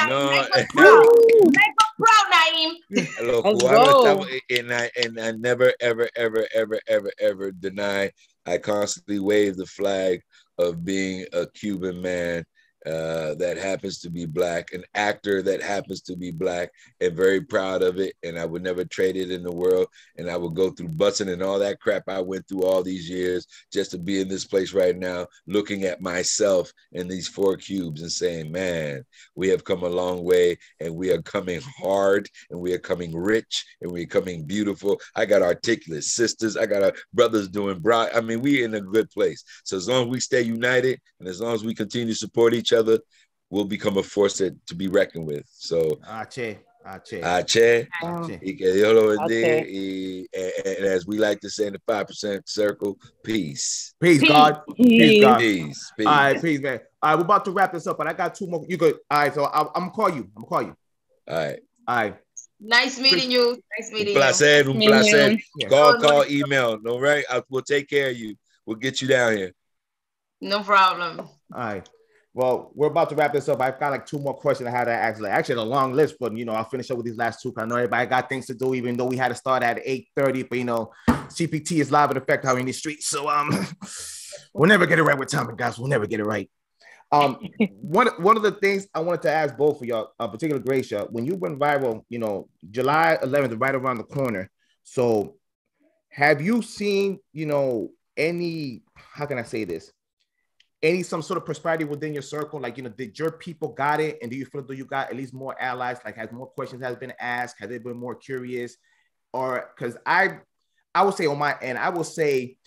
Make us proud. Make us proud, Nahim. Let's go. And I and I never ever ever ever ever ever deny. I constantly wave the flag of being a Cuban man uh, that happens to be black, an actor that happens to be black, and very proud of it. And I would never trade it in the world. And I would go through busing and all that crap I went through all these years just to be in this place right now, looking at myself in these four cubes and saying, man, we have come a long way and we are coming hard and we are coming rich and we're coming beautiful. I got articulate sisters. I got our brothers doing broad. I mean, we in a good place. So as long as we stay united and as long as we continue to support each other, will become a force that, to be reckoned with. So, Ache. Ache. Ache. Y que Dios lo bendiga. Y, and, as we like to say in the 5% circle, peace. Peace, God. Peace, God. Peace. peace. All right, peace, man. All right, we're about to wrap this up, but I got two more. You good? All right, so I, am gonna call you. I'm gonna call you. All right. All right. Nice meeting you. Nice meeting un placer, you. Un placer. Yeah. Call, call, email. All right. I, we'll take care of you. We'll get you down here. No problem. All right. Well, we're about to wrap this up. I've got like two more questions I had to ask. Like actually a long list, but you know, I'll finish up with these last two. I know everybody got things to do, even though we had to start at 8:30. But you know, CPT is live in effect out in the streets. So um we'll never get it right with timing, guys. We'll never get it right. Um, one one of the things I wanted to ask both of y'all, uh, particular Gracia, when you went viral, you know, July 11th, right around the corner. So, have you seen, you know, any? How can I say this? Any some sort of prosperity within your circle? Like, you know, did your people got it? And do you feel that you got at least more allies? Like, has more questions has been asked? Has they been more curious? Or because I I would say on my end, I will say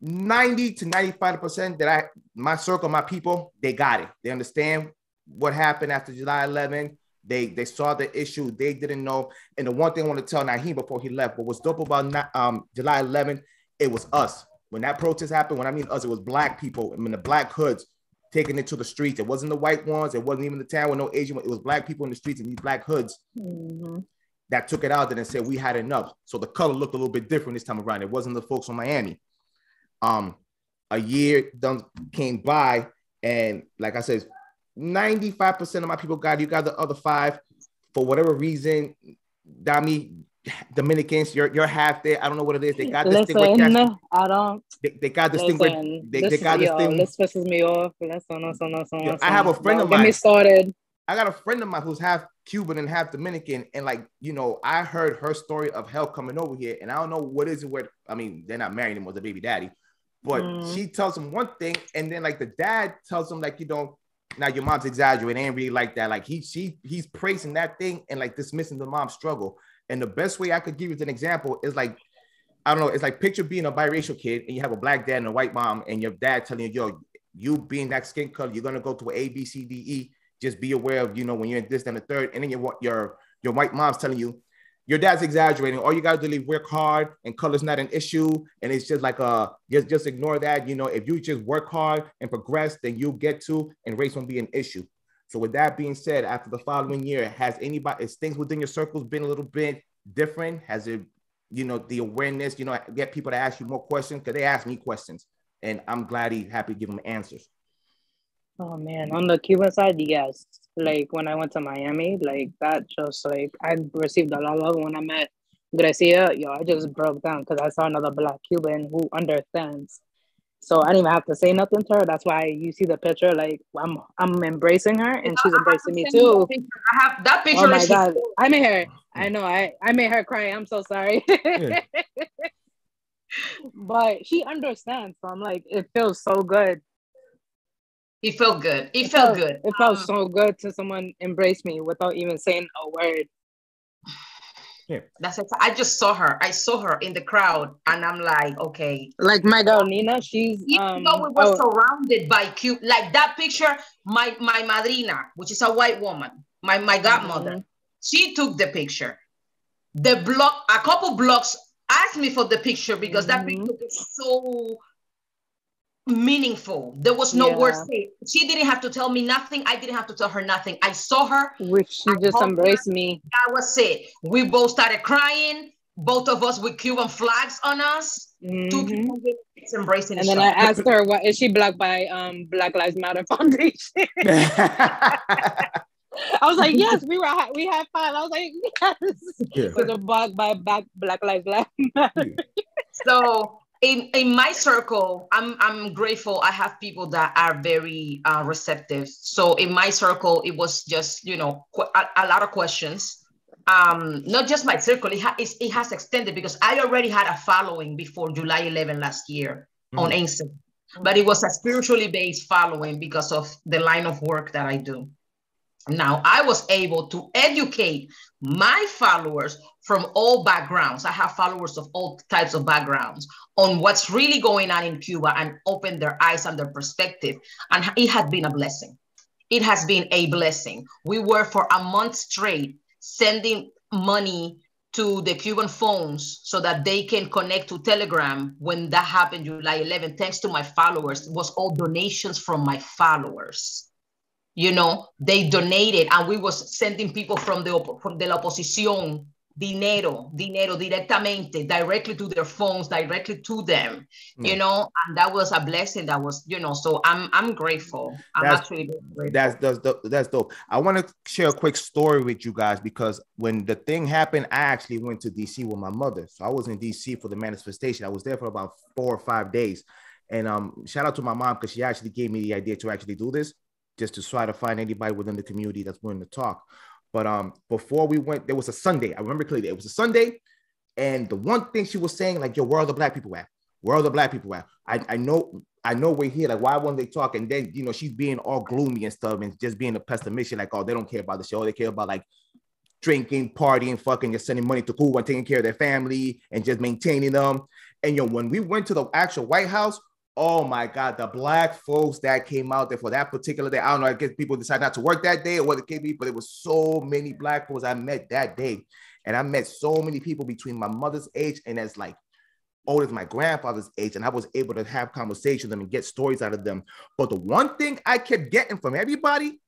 90 to 95% that I my circle, my people, they got it. They understand what happened after July 11. They they saw the issue. They didn't know. And the one thing I want to tell Nahim before he left, what was dope about um, July 11, it was us when that protest happened, when I mean us, it was black people. I mean the black hoods taking it to the streets. It wasn't the white ones. It wasn't even the town with no Asian. It was black people in the streets and these black hoods mm-hmm. that took it out there and said we had enough. So the color looked a little bit different this time around. It wasn't the folks from Miami. Um, a year done came by, and like I said, 95% of my people got you got the other five for whatever reason. Dami Dominicans, you're you're half there. I don't know what it is. They got this listen, thing with I don't. They, they got this listen, thing with. They, they got this yo, thing. This pisses me off. Listen, listen, listen, yo, I have a friend of mine. Get me started. I got a friend of mine who's half Cuban and half Dominican, and like you know, I heard her story of hell coming over here, and I don't know what is it. Where I mean, they're not married anymore, the baby daddy, but mm. she tells him one thing, and then like the dad tells him like you know, now your mom's exaggerating, ain't really like that. Like he she he's praising that thing and like dismissing the mom's struggle. And the best way I could give you an example is like, I don't know, it's like picture being a biracial kid and you have a black dad and a white mom, and your dad telling you, yo, you being that skin color, you're gonna go to A, B, C, D, E. Just be aware of, you know, when you're in this and the third, and then your your your white mom's telling you, your dad's exaggerating. All you gotta do is work hard, and color's not an issue. And it's just like uh, just just ignore that. You know, if you just work hard and progress, then you'll get to, and race won't be an issue. So with that being said, after the following year, has anybody, is things within your circles been a little bit different? Has it, you know, the awareness, you know, get people to ask you more questions? Because they ask me questions and I'm glad he's happy to give them answers. Oh man, on the Cuban side, yes. Like when I went to Miami, like that just like I received a lot of love when I met Grecia. Yo, I just broke down because I saw another black Cuban who understands so I didn't even have to say nothing to her. That's why you see the picture. Like I'm, I'm embracing her, and she's embracing me too. I have that picture. Oh my god! I made her. I know. I I made her cry. I'm so sorry. Yeah. but she understands. So I'm like, it feels so good. It felt good. It, it felt, felt, good. It felt um, so good to someone embrace me without even saying a word. Yeah. That's it. I just saw her. I saw her in the crowd, and I'm like, okay. Like my girl Nina, she's even um, though we were oh. surrounded by cute, like that picture. My my madrina, which is a white woman, my my godmother, mm-hmm. she took the picture. The block, a couple blocks, asked me for the picture because mm-hmm. that picture is so meaningful. There was no yeah. word. She didn't have to tell me nothing. I didn't have to tell her nothing. I saw her. Which she I just embraced her. me. That was it. We both started crying. Both of us with Cuban flags on us. Mm-hmm. Two people embracing. And then I asked her, "What is she black by um Black Lives Matter Foundation?" I was like, yes, we were we had fun. I was like, yes, yeah. with a black by Black Black Lives Matter. so in in my circle i'm i'm grateful i have people that are very uh, receptive. So in my circle it was just you know a, a lot of questions. Um not just my circle it, ha- it has extended because i already had a following before july 11 last year mm. on instagram but it was a spiritually based following because of the line of work that i do. Now I was able to educate my followers from all backgrounds. I have followers of all types of backgrounds on what's really going on in Cuba and open their eyes and their perspective. And it has been a blessing. It has been a blessing. We were for a month straight sending money to the Cuban phones so that they can connect to Telegram when that happened July 11. Thanks to my followers, it was all donations from my followers you know they donated and we was sending people from the from the la oposición dinero dinero directamente directly to their phones directly to them mm. you know and that was a blessing that was you know so i'm i'm grateful i'm that's, actually grateful. that's that's dope. that's dope i want to share a quick story with you guys because when the thing happened i actually went to dc with my mother so i was in dc for the manifestation i was there for about four or five days and um shout out to my mom because she actually gave me the idea to actually do this just to try to find anybody within the community that's willing to talk. But um, before we went, there was a Sunday. I remember clearly. It was a Sunday, and the one thing she was saying, like, "Yo, where are the black people at? Where are the black people at?" I, I know, I know we're here. Like, why won't they talk? And then you know, she's being all gloomy and stuff, and just being a pessimist. Like, oh, they don't care about the show. They care about like drinking, partying, fucking, just sending money to Cuba and taking care of their family and just maintaining them. And yo, when we went to the actual White House, Oh my God, the black folks that came out there for that particular day. I don't know, I guess people decided not to work that day or what it could be, but it was so many black folks I met that day. And I met so many people between my mother's age and as like old as my grandfather's age. And I was able to have conversations with them and get stories out of them. But the one thing I kept getting from everybody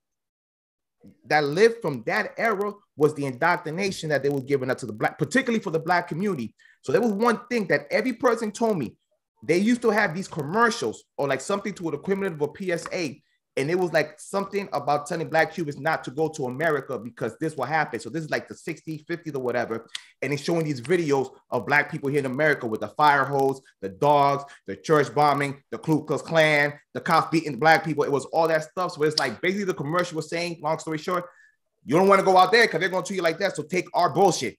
that lived from that era was the indoctrination that they were giving up to the black, particularly for the black community. So there was one thing that every person told me they used to have these commercials or like something to the equivalent of a PSA. And it was like something about telling black Cubans not to go to America because this will happen. So this is like the 60s, 50s or whatever. And it's showing these videos of black people here in America with the fire hose, the dogs, the church bombing, the Ku Klux Klan, the cops beating black people. It was all that stuff. So it's like basically the commercial was saying, long story short, you don't want to go out there because they're going to treat you like that. So take our bullshit.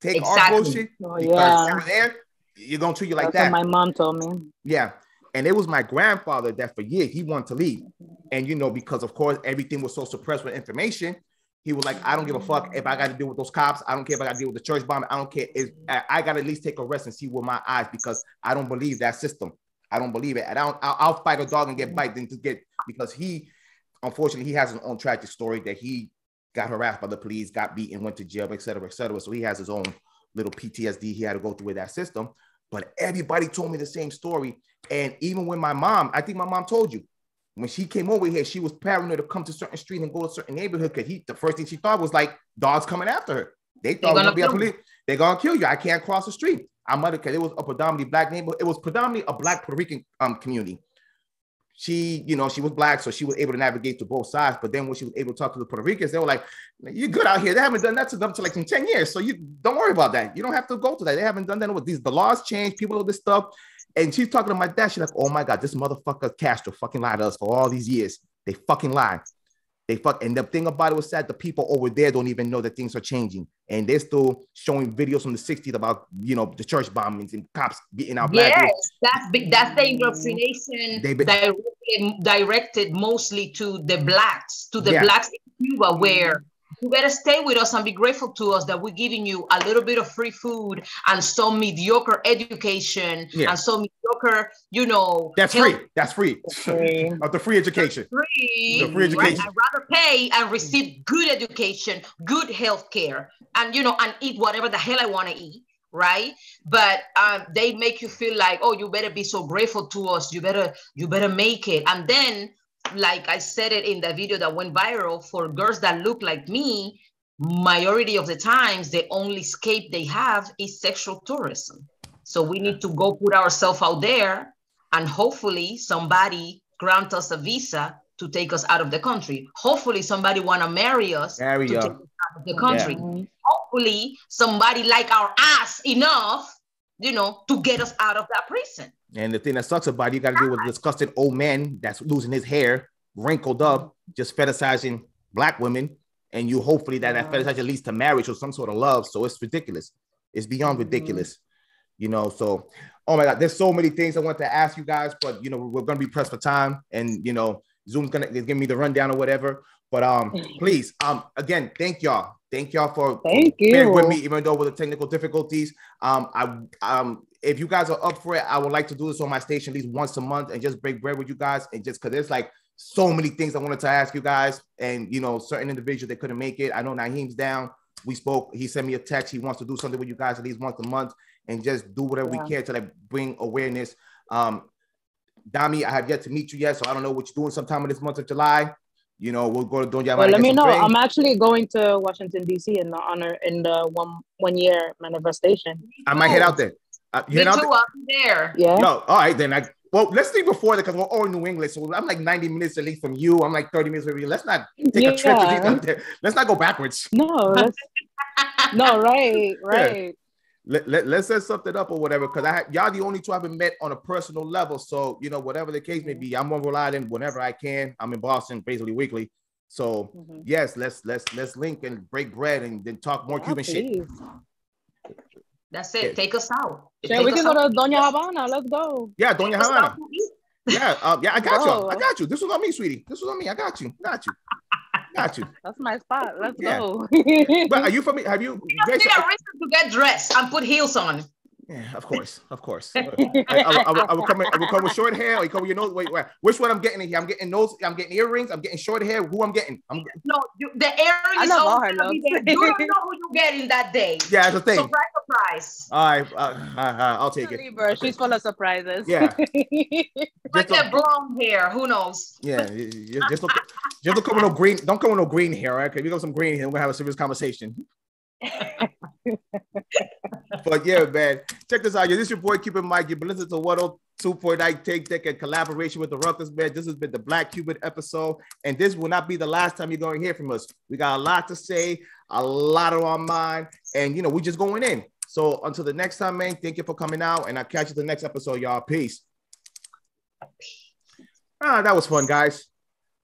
Take exactly. our bullshit. Oh, yeah. there, you're gonna treat you like That's that. my mom told me. Yeah. And it was my grandfather that for years he wanted to leave. And you know, because of course everything was so suppressed with information, he was like, I don't give a fuck if I got to deal with those cops. I don't care if I got to deal with the church bombing. I don't care. If, I got to at least take a rest and see with my eyes because I don't believe that system. I don't believe it. And I don't, I'll, I'll fight a dog and get bite than to get because he, unfortunately, he has his own tragic story that he got harassed by the police, got beaten, went to jail, et cetera, et cetera. So he has his own little PTSD he had to go through with that system. But everybody told me the same story. And even when my mom, I think my mom told you, when she came over here, she was paranoid to come to certain street and go to certain neighborhood because he the first thing she thought was like dogs coming after her. They thought they're gonna, be a police, they're gonna kill you. I can't cross the street. I might have because it was a predominantly black neighborhood. It was predominantly a black Puerto Rican um community she, you know, she was black, so she was able to navigate to both sides. But then when she was able to talk to the Puerto Ricans, they were like, "You're good out here. They haven't done that to them to like in ten years, so you don't worry about that. You don't have to go to that. They haven't done that with these. The laws change. People know this stuff." And she's talking to my dad. She's like, "Oh my god, this motherfucker Castro fucking lied to us for all these years. They fucking lied. They fuck." And the thing about it was that the people over there don't even know that things are changing, and they're still showing videos from the '60s about you know the church bombings and cops beating out black. Yes, that's that's the indoctrination. They, directed, directed mostly to the blacks, to the yeah. blacks in Cuba, where you better stay with us and be grateful to us that we're giving you a little bit of free food and some mediocre education yeah. and some mediocre, you know. That's free. That's free. of the free education. Free. The free education. Right? I'd rather pay and receive good education, good health care, and you know, and eat whatever the hell I want to eat right but um, they make you feel like oh you better be so grateful to us you better you better make it and then like I said it in the video that went viral for girls that look like me, majority of the times the only escape they have is sexual tourism. So we need to go put ourselves out there and hopefully somebody grant us a visa to take us out of the country. Hopefully somebody want to marry us to take us out of the country. Yeah. Hopefully somebody like our ass enough, you know, to get us out of that prison. And the thing that sucks about it, you got to deal with a disgusting old man that's losing his hair, wrinkled up, just fetishizing black women. And you hopefully that that fetishizing leads to marriage or some sort of love. So it's ridiculous. It's beyond mm-hmm. ridiculous. You know, so oh my god, there's so many things I want to ask you guys, but you know, we're gonna be pressed for time, and you know, Zoom's gonna give me the rundown or whatever. But um, please, um, again, thank y'all. Thank y'all for thank you with me, even though with the technical difficulties. Um, I um, if you guys are up for it, I would like to do this on my station at least once a month and just break bread with you guys. And just because there's like so many things I wanted to ask you guys, and you know, certain individuals that couldn't make it. I know Nahim's down. We spoke. He sent me a text. He wants to do something with you guys at least once a month and just do whatever yeah. we can to like bring awareness. Um, Dami, I have yet to meet you yet, so I don't know what you're doing sometime in this month of July. You know, we'll go to Doña Well, let me know. I'm actually going to Washington D.C. in the honor in the one one year manifestation. I might head out there. Uh, Me too. I'll be there. Yeah. No, all right then. I well, let's leave before that because we're all in New England. So I'm like 90 minutes at least from you. I'm like 30 minutes from you. Let's not take yeah. a trip to there. Let's not go backwards. No, no, right, right. Yeah. Let, let, let's set something up or whatever because I y'all the only two I haven't met on a personal level. So you know, whatever the case may be, I'm on Rhode Island whenever I can. I'm in Boston basically weekly. So mm-hmm. yes, let's let's let's link and break bread and then talk more Cuban please. shit. That's it. Yeah. Take us out. Yeah, Take we can go to Doña Habana. Let's go. Yeah, Doña Habana. Yeah, um, yeah, I got you. I got you. This was on me, sweetie. This was on me. I got you. Got you. Got you. That's my spot. Let's yeah. go. but are you from me? Have you? You don't need a reason to get dressed and put heels on. Yeah, of course, of course. I, I, I, I, will come. I will come with short hair. I come with your nose. Wait, wait. Which one I'm getting here? I'm getting nose. I'm getting earrings. I'm getting short hair. Who I'm getting? I'm no. You, the earrings. I love all her looks. You don't know who you're getting that day. Yeah, that's the thing. Surprise, surprise. All right, uh, uh, I'll take it. Libra, she's full of surprises. Yeah. like that blonde hair. Who knows? Yeah, just look. just look come with no green. Don't come with no green hair, right? Okay, we got some green hair. We're gonna have a serious conversation but yeah, man, check this out. Yeah, this is your boy Cuban Mic. You've been listening to 102.9 Tape Deck in collaboration with the Ruckus, man. This has been the Black Cuban episode, and this will not be the last time you're going to hear from us. We got a lot to say, a lot on our mind, and you know, we're just going in. So until the next time, man, thank you for coming out, and I'll catch you the next episode, y'all. Peace. Ah, that was fun, guys.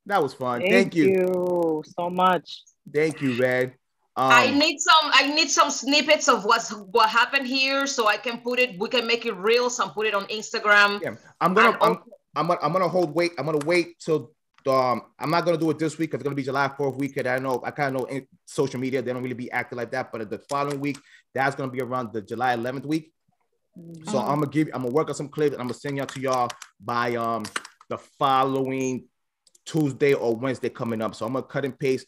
That was fun. Thank, thank you. you so much. Thank you, man. Um, I need some. I need some snippets of what's what happened here, so I can put it. We can make it real. So put it on Instagram. Yeah, I'm gonna. I'm, I'm, gonna. I'm gonna hold wait. I'm gonna wait till. Um, I'm not gonna do it this week. Because it's gonna be July 4th weekend. I know. I kind of know in social media they don't really be active like that. But the following week, that's gonna be around the July 11th week. Mm-hmm. So I'm gonna give. I'm gonna work on some clips. and I'm gonna send y'all to y'all by um the following Tuesday or Wednesday coming up. So I'm gonna cut and paste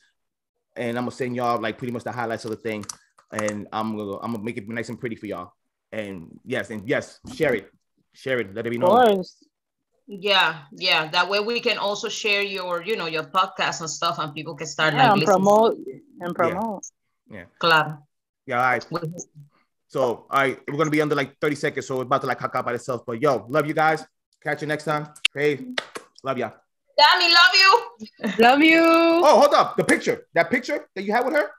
and I'm gonna send y'all like pretty much the highlights of the thing, and I'm gonna I'm gonna make it nice and pretty for y'all. And yes, and yes, share it, share it, let it be known. Yeah, yeah. That way we can also share your, you know, your podcast and stuff, and people can start yeah, like and promote and promote. Yeah. yeah. Claro. Yeah. All right. So, all right, we're gonna be under like 30 seconds, so we're about to like hack out by itself. But yo, love you guys. Catch you next time. Hey, love y'all. Dami, love you. Love you. Oh, hold up. The picture. That picture that you had with her?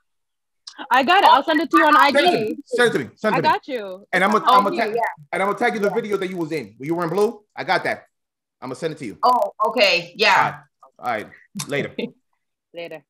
I got it. I'll send it to you on IG. Send it to me. Send it to me. Send it I got you. And I'm gonna I'm gonna tag, yeah. and I'm gonna tag you the video that you was in. You were you wearing blue? I got that. I'm gonna send it to you. Oh, okay. Yeah. All right. All right. Later. Later.